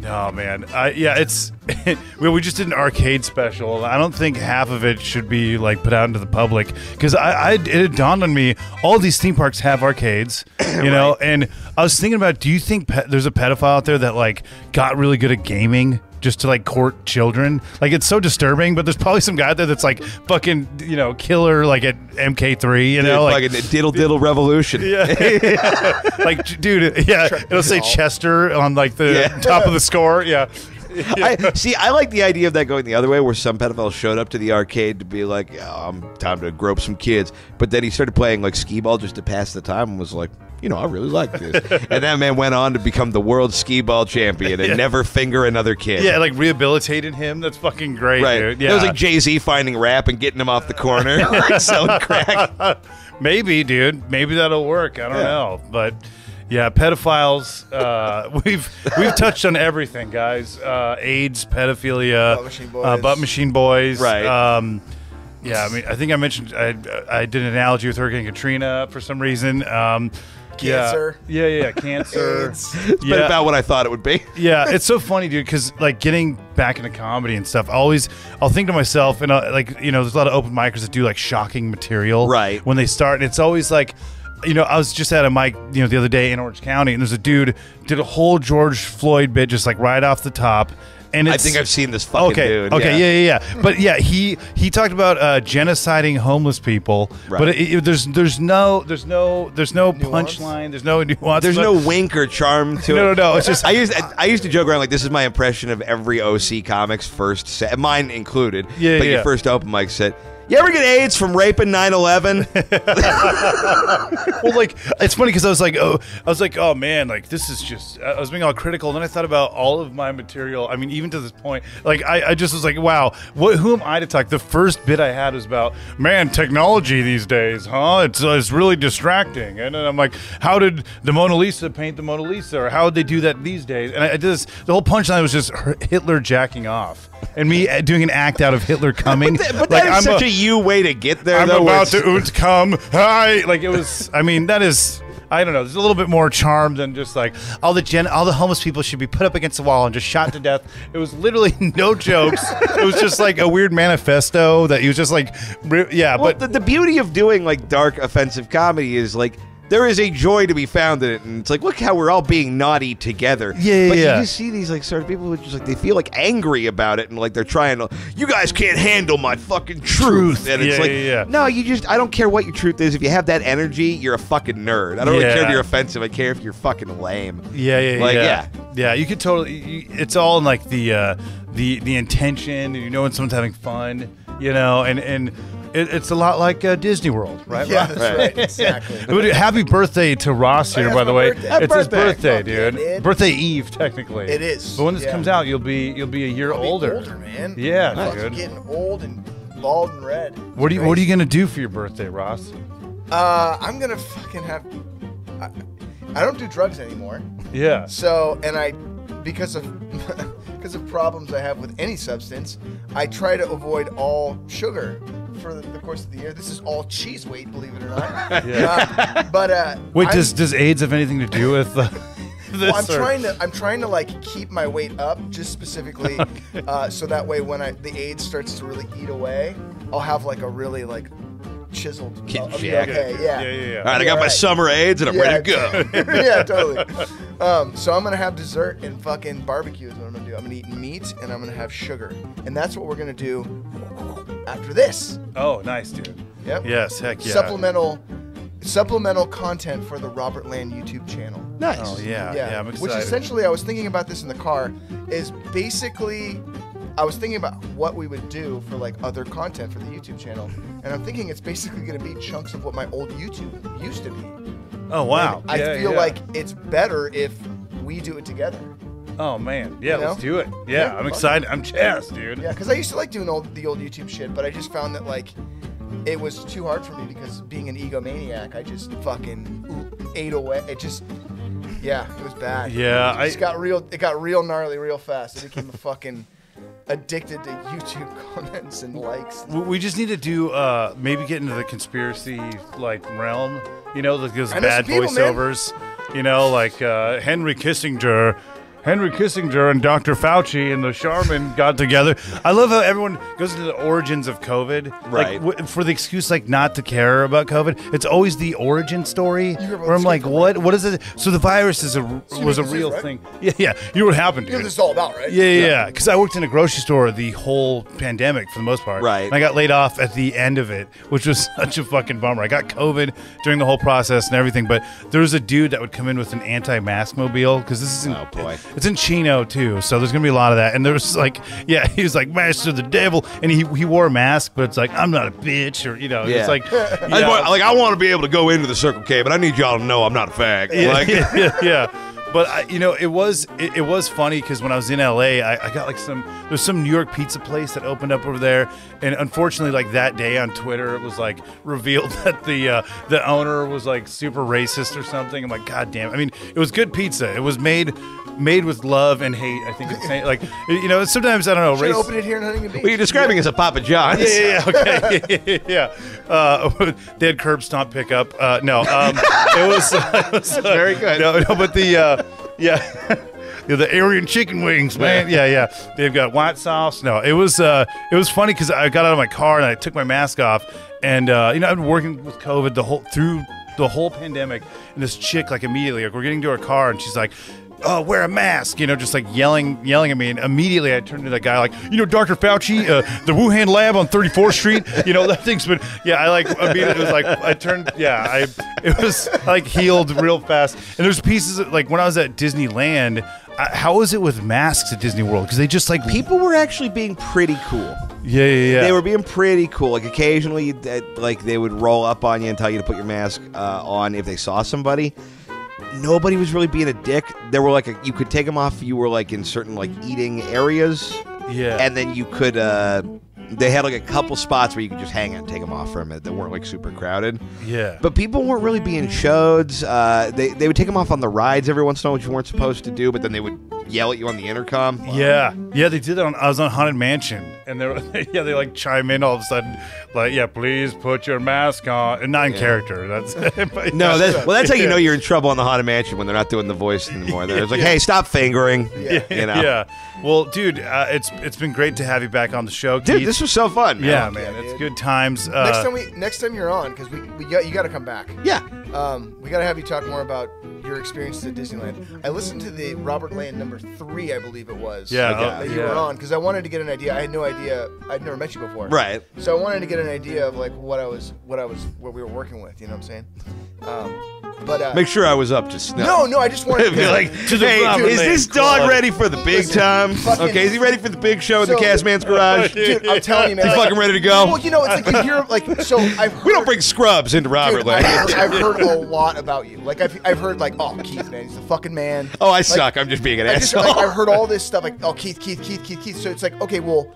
No, man. I yeah, it's (laughs) well, we just did an arcade special. I don't think half of it should be like put out into the public because I, I it had dawned on me all these theme parks have arcades, (clears throat) you know. And I was thinking about, do you think pe- there's a pedophile out there that like got really good at gaming? Just to like court children, like it's so disturbing. But there's probably some guy out there that's like fucking, you know, killer like at MK3, you know, like fucking diddle diddle revolution. yeah. (laughs) (laughs) like, dude, yeah, it'll say Chester on like the Yeah. top of the score. Yeah. (laughs) I see. I like the idea of that going the other way, where some pedophile showed up to the arcade to be like, "Yeah, I'm time to grope some kids," but then he started playing like skee ball just to pass the time, and was like, "You know, I really like this." and that man went on to become the world skee ball champion and (laughs) Yeah. never finger another kid. Yeah, like rehabilitated him. That's fucking great, right. dude. It was like Jay Z finding rap and getting him off the corner, (laughs) (laughs) like selling crack. Maybe, dude. Maybe that'll work. I don't Yeah. know, but yeah, pedophiles. Uh, we've we've touched on everything, guys. Uh, AIDS, pedophilia, Butt Machine Uh, Boys. butt machine boys. Right. Um, yeah, I mean, I think I mentioned I, I did an analogy with Hurricane Katrina for some reason. Um, yeah. Cancer. Yeah, yeah, yeah, cancer. (laughs) AIDS. It's been about what I thought it would be. (laughs) yeah, it's so funny, dude. Because like getting back into comedy and stuff, I always I'll think to myself, and i like you know, there's a lot of open micers that do like shocking material, Right. When they start, and it's always like. You know, I was just at a mic, you know, the other day in Orange County, and there's a dude did a whole George Floyd bit just like right off the top, and I think I've seen this fucking okay, dude. Okay, yeah. yeah, yeah, But yeah, he he talked about uh, genociding homeless people, Right. but it, it- there's there's no there's no there's no punchline, there's no (laughs) nuance. There's but- no wink or charm to (laughs) No, it. no, no, no. it's just- I used I used to joke around like this is my impression of every OC comics first set, mine included. Yeah, but yeah. your first open mic set. You ever get AIDS from raping 9/11? (laughs) well, like it's funny because I was like, oh, I was like, oh man, like this is just. I was being all critical, and then I thought about all of my material. I mean, even to this point, like I, I just was like, wow, what? Who am I to talk? The first bit I had was about, man, technology these days, huh? It's uh, it's really distracting, and then I'm like, how did the Mona Lisa paint the Mona Lisa, or how would they do that these days? And I, I did this. The whole punchline was just Hitler jacking off. And me uh, doing an act out of Hitler coming, but that like is such a you way to get there. I'm though, about to come. Hi, like it was. I mean, that is. I don't know. There's a little bit more charm than just like all the gen, all the homeless people should be put up against the wall and just shot to death. It was literally (laughs) no jokes. it was just like a weird manifesto that he was just like, yeah. Well, but the, the beauty of doing like dark offensive comedy is like there is a joy to be found in it, and it's like look how we're all being naughty together. Yeah, but yeah. you just see these like sort of people who just like they feel like angry about it, and like they're trying to. You guys can't handle my fucking truth, and it's Yeah, like yeah, yeah. no, you just I don't care what your truth is. If you have that energy, you're a fucking nerd. I don't really care if you're offensive. I care if you're fucking lame. Yeah, yeah, Like, yeah, yeah. You could totally. You, it's all in like the uh, the the intention, and you know when someone's having fun, you know, and and it, it's a lot like uh, Disney World, right? Yeah, Ross? that's right. (laughs) Exactly. But happy birthday to Ross here, by the way. birthday. It's his birthday. birthday, dude. Birthday Eve, technically. It is, But when this yeah. comes out, you'll be you'll be a year I'll older. older, man. Yeah, I'm dude. getting old and bald and red. What are you What are you gonna do for your birthday, Ross? Uh, I'm gonna fucking have. I, I don't do drugs anymore. Yeah. So, and I, because of (laughs) because of problems I have with any substance, I try to avoid all sugar for the, the course of the year. This is all cheese weight, believe it or not. (laughs) Yeah. Uh, but uh, Wait, I'm- does does AIDS have anything to do with? Uh, (laughs) Well, I'm or- trying to I'm trying to like keep my weight up just specifically (laughs) uh, so that way when I the AIDS starts to really eat away, I'll have like a really like chiseled. Get I'll, I'll be jacked. okay, yeah. Yeah, yeah, yeah. All right, I I'll got my alright. summer AIDS and I'm ready to go. yeah, totally. Um, so I'm gonna have dessert and fucking barbecue is what I'm gonna do. I'm gonna eat meat and I'm gonna have sugar, and that's what we're gonna do after this. Oh, nice, dude. Yep. Yes, heck yeah. Supplemental, supplemental content for the Robertland YouTube channel. Nice. Oh yeah, yeah, I'm excited. Which essentially, I was thinking about this in the car, is basically, I was thinking about what we would do for like other content for the YouTube channel, and I'm thinking it's basically going to be chunks of what my old YouTube used to be. oh wow. And I feel yeah. like it's better if we do it together. Oh man, yeah, You know? let's do it. Yeah, Yeah, I'm fuck excited. I'm jazzed, dude. Yeah, because I used to like doing old, the old YouTube shit, but I just found that like it was too hard for me because being an egomaniac, I just fucking ate away. It just, yeah, it was bad. Yeah, it just I- got real. It got real gnarly real fast. It became a fucking addicted to YouTube (laughs) comments and likes. We- We just need to do uh maybe get into the conspiracy like realm, you know, like those know bad some people, man. voiceovers, you know, like uh, Henry Kissinger. Henry Kissinger and Dr. Fauci and the Charmin got together. I love how everyone goes into the origins of COVID, Right. Like w- for the excuse like not to care about COVID. It's always the origin story where I'm like, skin what? What is it? So the virus is a was a real right? thing. (laughs) Yeah, yeah. You know what happened? You know what this is all about, right? Yeah, yeah, yeah. Because I worked in a grocery store the whole pandemic for the most part. Right. And I got laid off at the end of it, which was (laughs) such a fucking bummer. I got COVID during the whole process and everything, but there was a dude that would come in with an anti-mask mobile because this is Oh, boy. It's in Chino too, so there's gonna be a lot of that. And there was like, yeah, (laughs) he was like master of the devil, and he he wore a mask, but it's like I'm not a bitch, or you know, Yeah. it's (laughs) like, I like I want to be able to go into the Circle K, but I need y'all to know I'm not a fag. (laughs) Yeah, like, yeah, yeah. But I, you know, it was it, it was funny because when I was in LA, I, I got like some there's some New York pizza place that opened up over there, and unfortunately, like that day on Twitter, it was like revealed that the uh, the owner was like super racist or something. I'm like, God damn! I mean, it was good pizza. It was made made with love and hate. I think it's saying like you know sometimes I don't know Should race. open it here in Huntington Beach. what you're describing as a Papa John's. Yeah, yeah, yeah, okay, yeah, (laughs) yeah, yeah. Uh, (laughs) they had curb stomp pickup. Uh, no, um, it was, (laughs) it was uh, very good. No, no, but the uh, yeah. Yeah, the Aryan chicken wings, man. Yeah, yeah. They've got white sauce. No, it was uh, it was funny because I got out of my car and I took my mask off, and uh, you know I've been working with COVID the whole through the whole pandemic, and this chick like immediately like we're getting to her car and she's like. Oh, wear a mask, you know, just like yelling, yelling at me. And immediately I turned to that guy, like, you know, Dr. Fauci, uh, the Wuhan lab on 34th Street, you know, that thing's been, yeah, I like, immediately it was like, I turned, yeah, I, it was like healed real fast. And there's pieces of, like, when I was at Disneyland, I, how was it with masks at Disney World? Because they just like, People were actually being pretty cool. yeah, yeah, yeah. They were being pretty cool. Like occasionally, uh, like they would roll up on you and tell you to put your mask uh, on if they saw somebody. Nobody was really being a dick. There were like a, you could take them off. You were like in certain like eating areas, yeah. and then you could. uh They had like a couple spots where you could just hang and take them off for a minute that weren't like super crowded. yeah. But people weren't really being shows. Uh, they they would take them off on the rides every once in a while, which you weren't supposed to do. But then they would yell at you on the intercom. Yeah, yeah, they did that. On, I was on Haunted Mansion, and they were, (laughs) yeah, they like chime in all of a sudden, like, yeah, please put your mask on, and not in Yeah. character. That's (laughs) but No, that's, well, that's how you Yeah. know you're in trouble on the Haunted Mansion when they're not doing the voice anymore. They're it's like, (laughs) hey, stop fingering. Yeah, You know? yeah. Well, dude, uh, it's it's been great to have you back on the show, Dude, Keith. this was so fun. Man. yeah, man, it's good times. Uh, next time we next time you're on because we, we got, you got to come back. Yeah. Um, we got to have you talk more about your experiences at Disneyland. I listened to the Robertland number three, I believe it was. Yeah, uh, that you yeah. were on because I wanted to get an idea. I had no idea. I'd never met you before. Right. So I wanted to get an idea of like what I was, what I was, what we were working with. You know what I'm saying? Um, but uh, Make sure I was up to snuff. no, no, I just wanted (laughs) to Be like, (laughs) To the hey, Robert is this dog Club." ready for the big Listen, time? fucking- okay, is he ready for the big show in So- the Castman's garage? (laughs) Dude, I'm telling you, man. He's like- fucking ready to go. Well, you know, it's like you hear like so. I've heard, we don't bring scrubs into Robert Dude, Lane. I've, heard, I've heard a lot about you. Like I've, I've heard like, oh (laughs) Keith, man, he's the fucking man. Oh, I Like, suck. I'm just being an I just asshole. like I've heard all this (laughs) stuff like, oh Keith, Keith, Keith, Keith, Keith. So it's like, okay, well,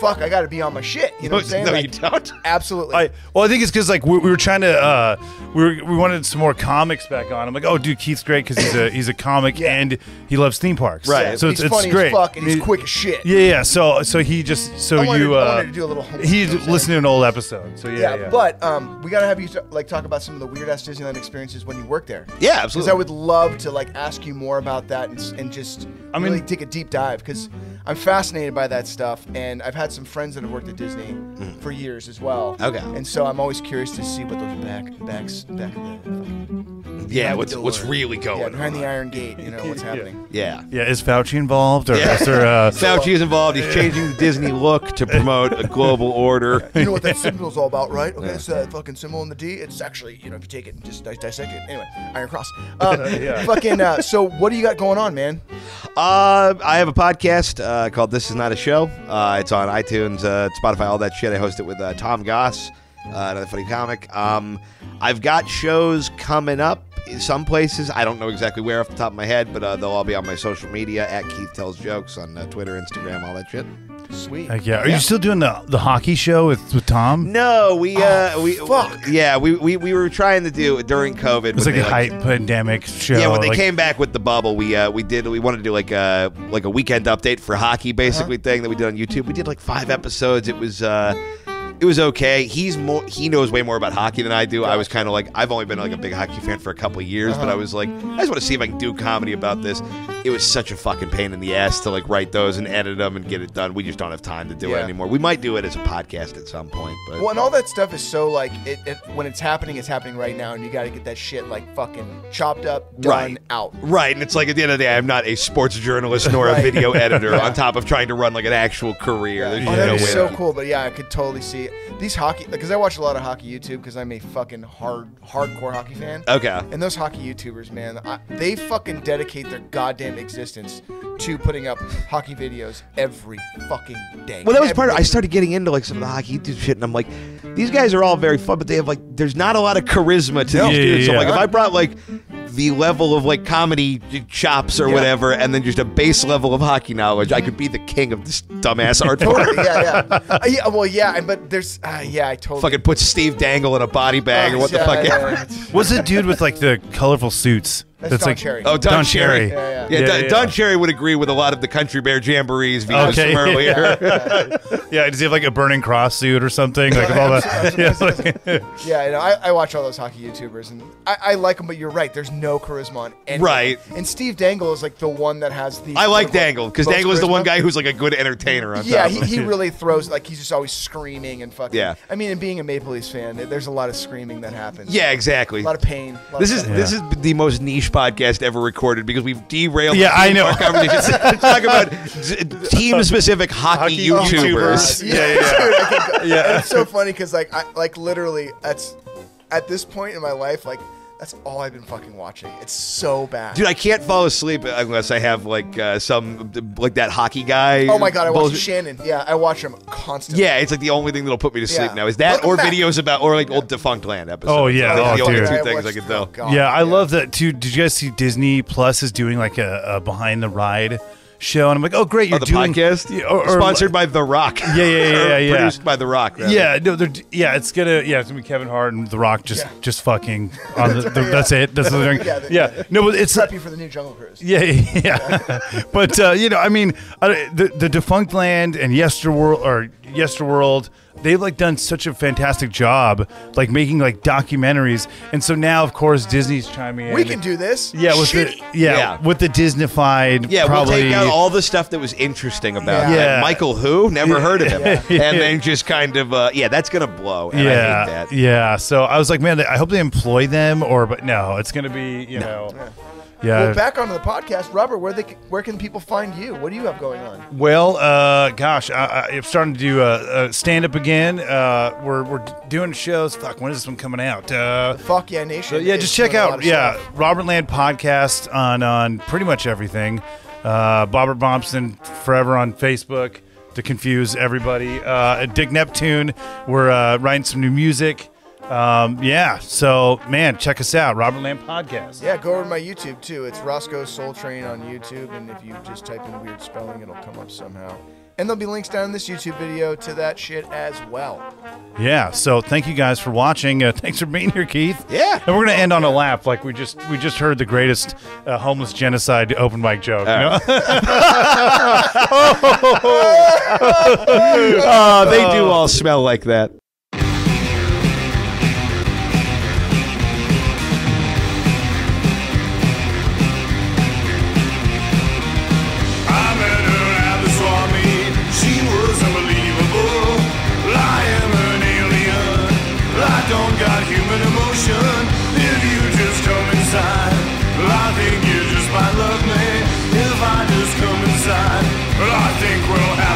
fuck, I got to be on my shit. You know what I'm (laughs) saying? No, Like, you don't. (laughs) Absolutely. I, well, I think it's because like we, we were trying to uh, we were, we wanted some more comics back on. I'm like, oh, dude, Keith's great because he's a he's a (laughs) comic and he loves theme parks. Yeah, So he's it's, it's great. as fuck and he's He- quick as shit. Yeah, yeah. So so he just so wanted- you I uh, wanted to do a little homework, he you know what listened to an old episode. So yeah, yeah. But um, we gotta have you like talk about some of the weird ass Disneyland experiences when you worked there. Yeah, absolutely. Because. I would love to like ask you more about that and, and just I mean- really take a deep dive because I'm fascinated by that stuff and I've had some friends that have worked at Disney mm. for years as well. Okay. And so I'm always curious to see what those back backs back of the Yeah, what's the what's really going yeah, on? behind the Iron Gate. You know what's (laughs) happening. Yeah. yeah, is Fauci involved or Yeah. is there? Uh, (laughs) Fauci is involved. He's changing the Disney look to promote a global order. (laughs) You know what that symbol's all about, right? Okay, it's that fucking symbol in the D. It's actually, you know, if you take it and just dis- dissect it. Anyway, Iron Cross. Um, Yeah. Fucking. Uh, so, what do you got going on, man? Uh, I have a podcast uh, called "This Is Not a Show." Uh, it's on iTunes, uh, Spotify, all that shit. I host it with uh, Tom Goss, uh, another funny comic. Um, I've got shows coming up in some places. I don't know exactly where off the top of my head, but uh, they'll all be on my social media at Keith Tells Jokes on uh, Twitter, Instagram, all that shit. Sweet. Heck yeah. Are you still doing the the hockey show with with Tom? No, we uh, we Oh, fuck. yeah, we, we we were trying to do it during COVID. It was when like a they, hype pandemic show. Yeah, when they like- came back with the bubble, we uh, we did we wanted to do like a like a weekend update for hockey, basically thing that we did on YouTube. We did like five episodes. It was uh, it was okay. He's more he knows way more about hockey than I do. I was kind of like I've only been like a big hockey fan for a couple of years, but uh-huh. I was like I just want to see if I can do comedy about this. It was such a fucking pain in the ass to like write those and edit them and get it done. We just don't have time to do it anymore. We might do it as a podcast at some point, but Well, and all that stuff is so like it, it when it's happening, it's happening right now, and you got to get that shit like fucking chopped up, done, Right. out. Right, and it's like at the end of the day, I'm not a sports journalist nor a (laughs) video (laughs) editor. Yeah. On top of trying to run like an actual career, There's Oh, that no is way so cool. But yeah, I could totally see it. these hockey because I watch a lot of hockey YouTube because I'm a fucking hard hardcore hockey fan. Okay. And those hockey YouTubers, man, I, they fucking dedicate their goddamn existence to putting up hockey videos every fucking day. Well, that was part of. I started getting into like some of the hockey YouTube shit, and I'm like, these guys are all very fun, but they have like, there's not a lot of charisma to No. these Yeah, dudes. So yeah, like, if I brought like the level of like comedy chops or Yeah. whatever, and then just a base level of hockey knowledge, I could be the king of this dumbass art form. (laughs) Yeah, yeah. Uh, yeah. Well, yeah, but there's, uh, yeah, I totally. Fucking put Steve Dangle in a body bag or what the fuck yeah, ever. yeah. What's the dude with like the colorful suits? That's Don like Cherry. Oh, Don, Cherry. Yeah, Yeah, yeah. Don, Don Cherry would agree with a lot of the Country Bear Jamborees views Okay. from (laughs) earlier. yeah, does he have like a burning cross suit or something? Like with all that. (laughs) Yeah, like- (laughs) Yeah, you know, I, I watch all those hockey YouTubers, and I, I like them, but you're right. There's no charisma on any. Right. And Steve Dangle is like the one that has the. I like Dangle because Dangle is the one guy who's like a good entertainer. On Yeah, top he, he really throws like he's just always screaming and fucking. Yeah. I mean, and being a Maple Leafs fan, there's a lot of screaming that happens. Yeah, exactly. A lot of pain. lot This of is this is the most niche podcast ever recorded because we've derailed. Yeah, the I know. our conversation. (laughs) Let's talk about team specific hockey, Hockey YouTubers. YouTubers. Yeah, yeah, yeah. (laughs) Dude, I could go- Yeah. it's so funny because like I like literally that's at this point in my life like that's all I've been fucking watching. It's so bad. Dude, I can't fall asleep unless I have like uh, some like that hockey guy. oh my god, I watch bullshit. Shannon. Yeah, I watch him constantly. Yeah, it's like the only thing that'll put me to sleep Yeah. now. Is that Welcome or back. videos about or like old Defunctland episodes. Oh, yeah. Oh, the only dude. two things I watched- can tell. oh, God. yeah, I love that too. Did you guys see Disney Plus is doing like a, a behind the ride show? And I'm like, oh great, you're Oh, the doing podcast or- or- sponsored by The Rock. (laughs) Yeah, yeah, yeah, (laughs) yeah, yeah. Produced by The Rock. rather. Yeah, no, they're yeah, it's gonna yeah, it's gonna be Kevin Hart and The Rock just just fucking (laughs) on the, the that's it. That's what they're doing. Yeah, Yeah, the- no, but it's prep you for the new Jungle Cruise. yeah, yeah. but uh, you know, I mean, I, the the Defunctland and Yesterworld or Yesterworld, they've like done such a fantastic job, like making like documentaries, and so now of course Disney's chiming in. We can do this. Yeah, with Shitty. the yeah, Yeah. with the Disneyfied. Yeah, probably, we'll take out all the stuff that was interesting about Yeah. it. Yeah. Michael who? Never heard of him. (laughs) Yeah. And then just kind of uh, yeah, that's gonna blow. And I yeah, hate that. yeah. So I was like, man, I hope they employ them, or but no, it's gonna be you know, yeah. Well, back onto the podcast, Robert. Where they where can people find you? What do you have going on? Well, uh, gosh, I, I'm starting to do a, a stand up again. Uh, we're we're doing shows. Fuck, when is this one coming out? Uh, Fuck yeah, nation. yeah, just check doing a lot out yeah stuff. Robertland podcast on on pretty much everything. Uh, Bobbert Bompson forever on Facebook to confuse everybody. Uh, Dick Neptune, we're uh, writing some new music. Um, yeah, so man, check us out, Robertland podcast. Yeah, go over to my YouTube too. It's Rossco Soletrain on YouTube, and if you just type in weird spelling, it'll come up somehow. And there'll be links down in this YouTube video to that shit as well. Yeah. So thank you guys for watching. Uh, (laughs) thanks for being here, Keith. Yeah. And we're gonna end on a laugh, like we just we just heard the greatest uh, homeless genocide open mic joke. you know? (laughs) (laughs) oh, they do all smell like that. Come inside, I think we'll have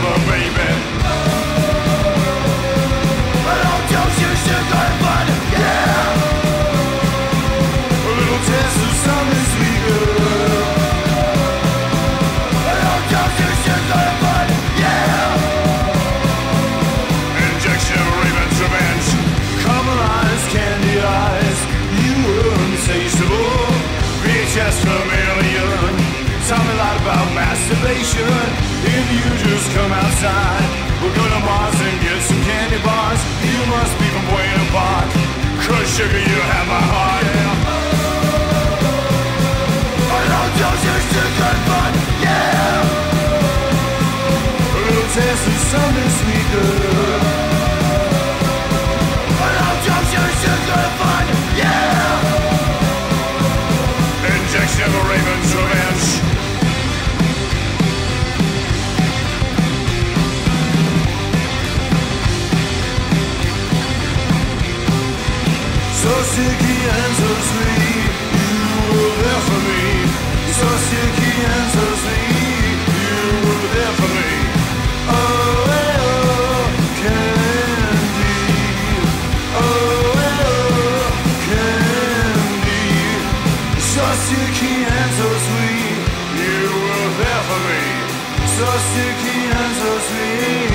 you just come outside, we'll go to Mars and get some candy bars. You must be from Buena Park. Cause sugar, you have my heart. Yeah. I don't judge you, sugar, but yeah. A little taste of something sweet, And so sweet, you were there for me. And so sweet, you were there for me. Oh, oh, candy. Oh, oh, candy. And so sweet, you were there for me. And so sweet,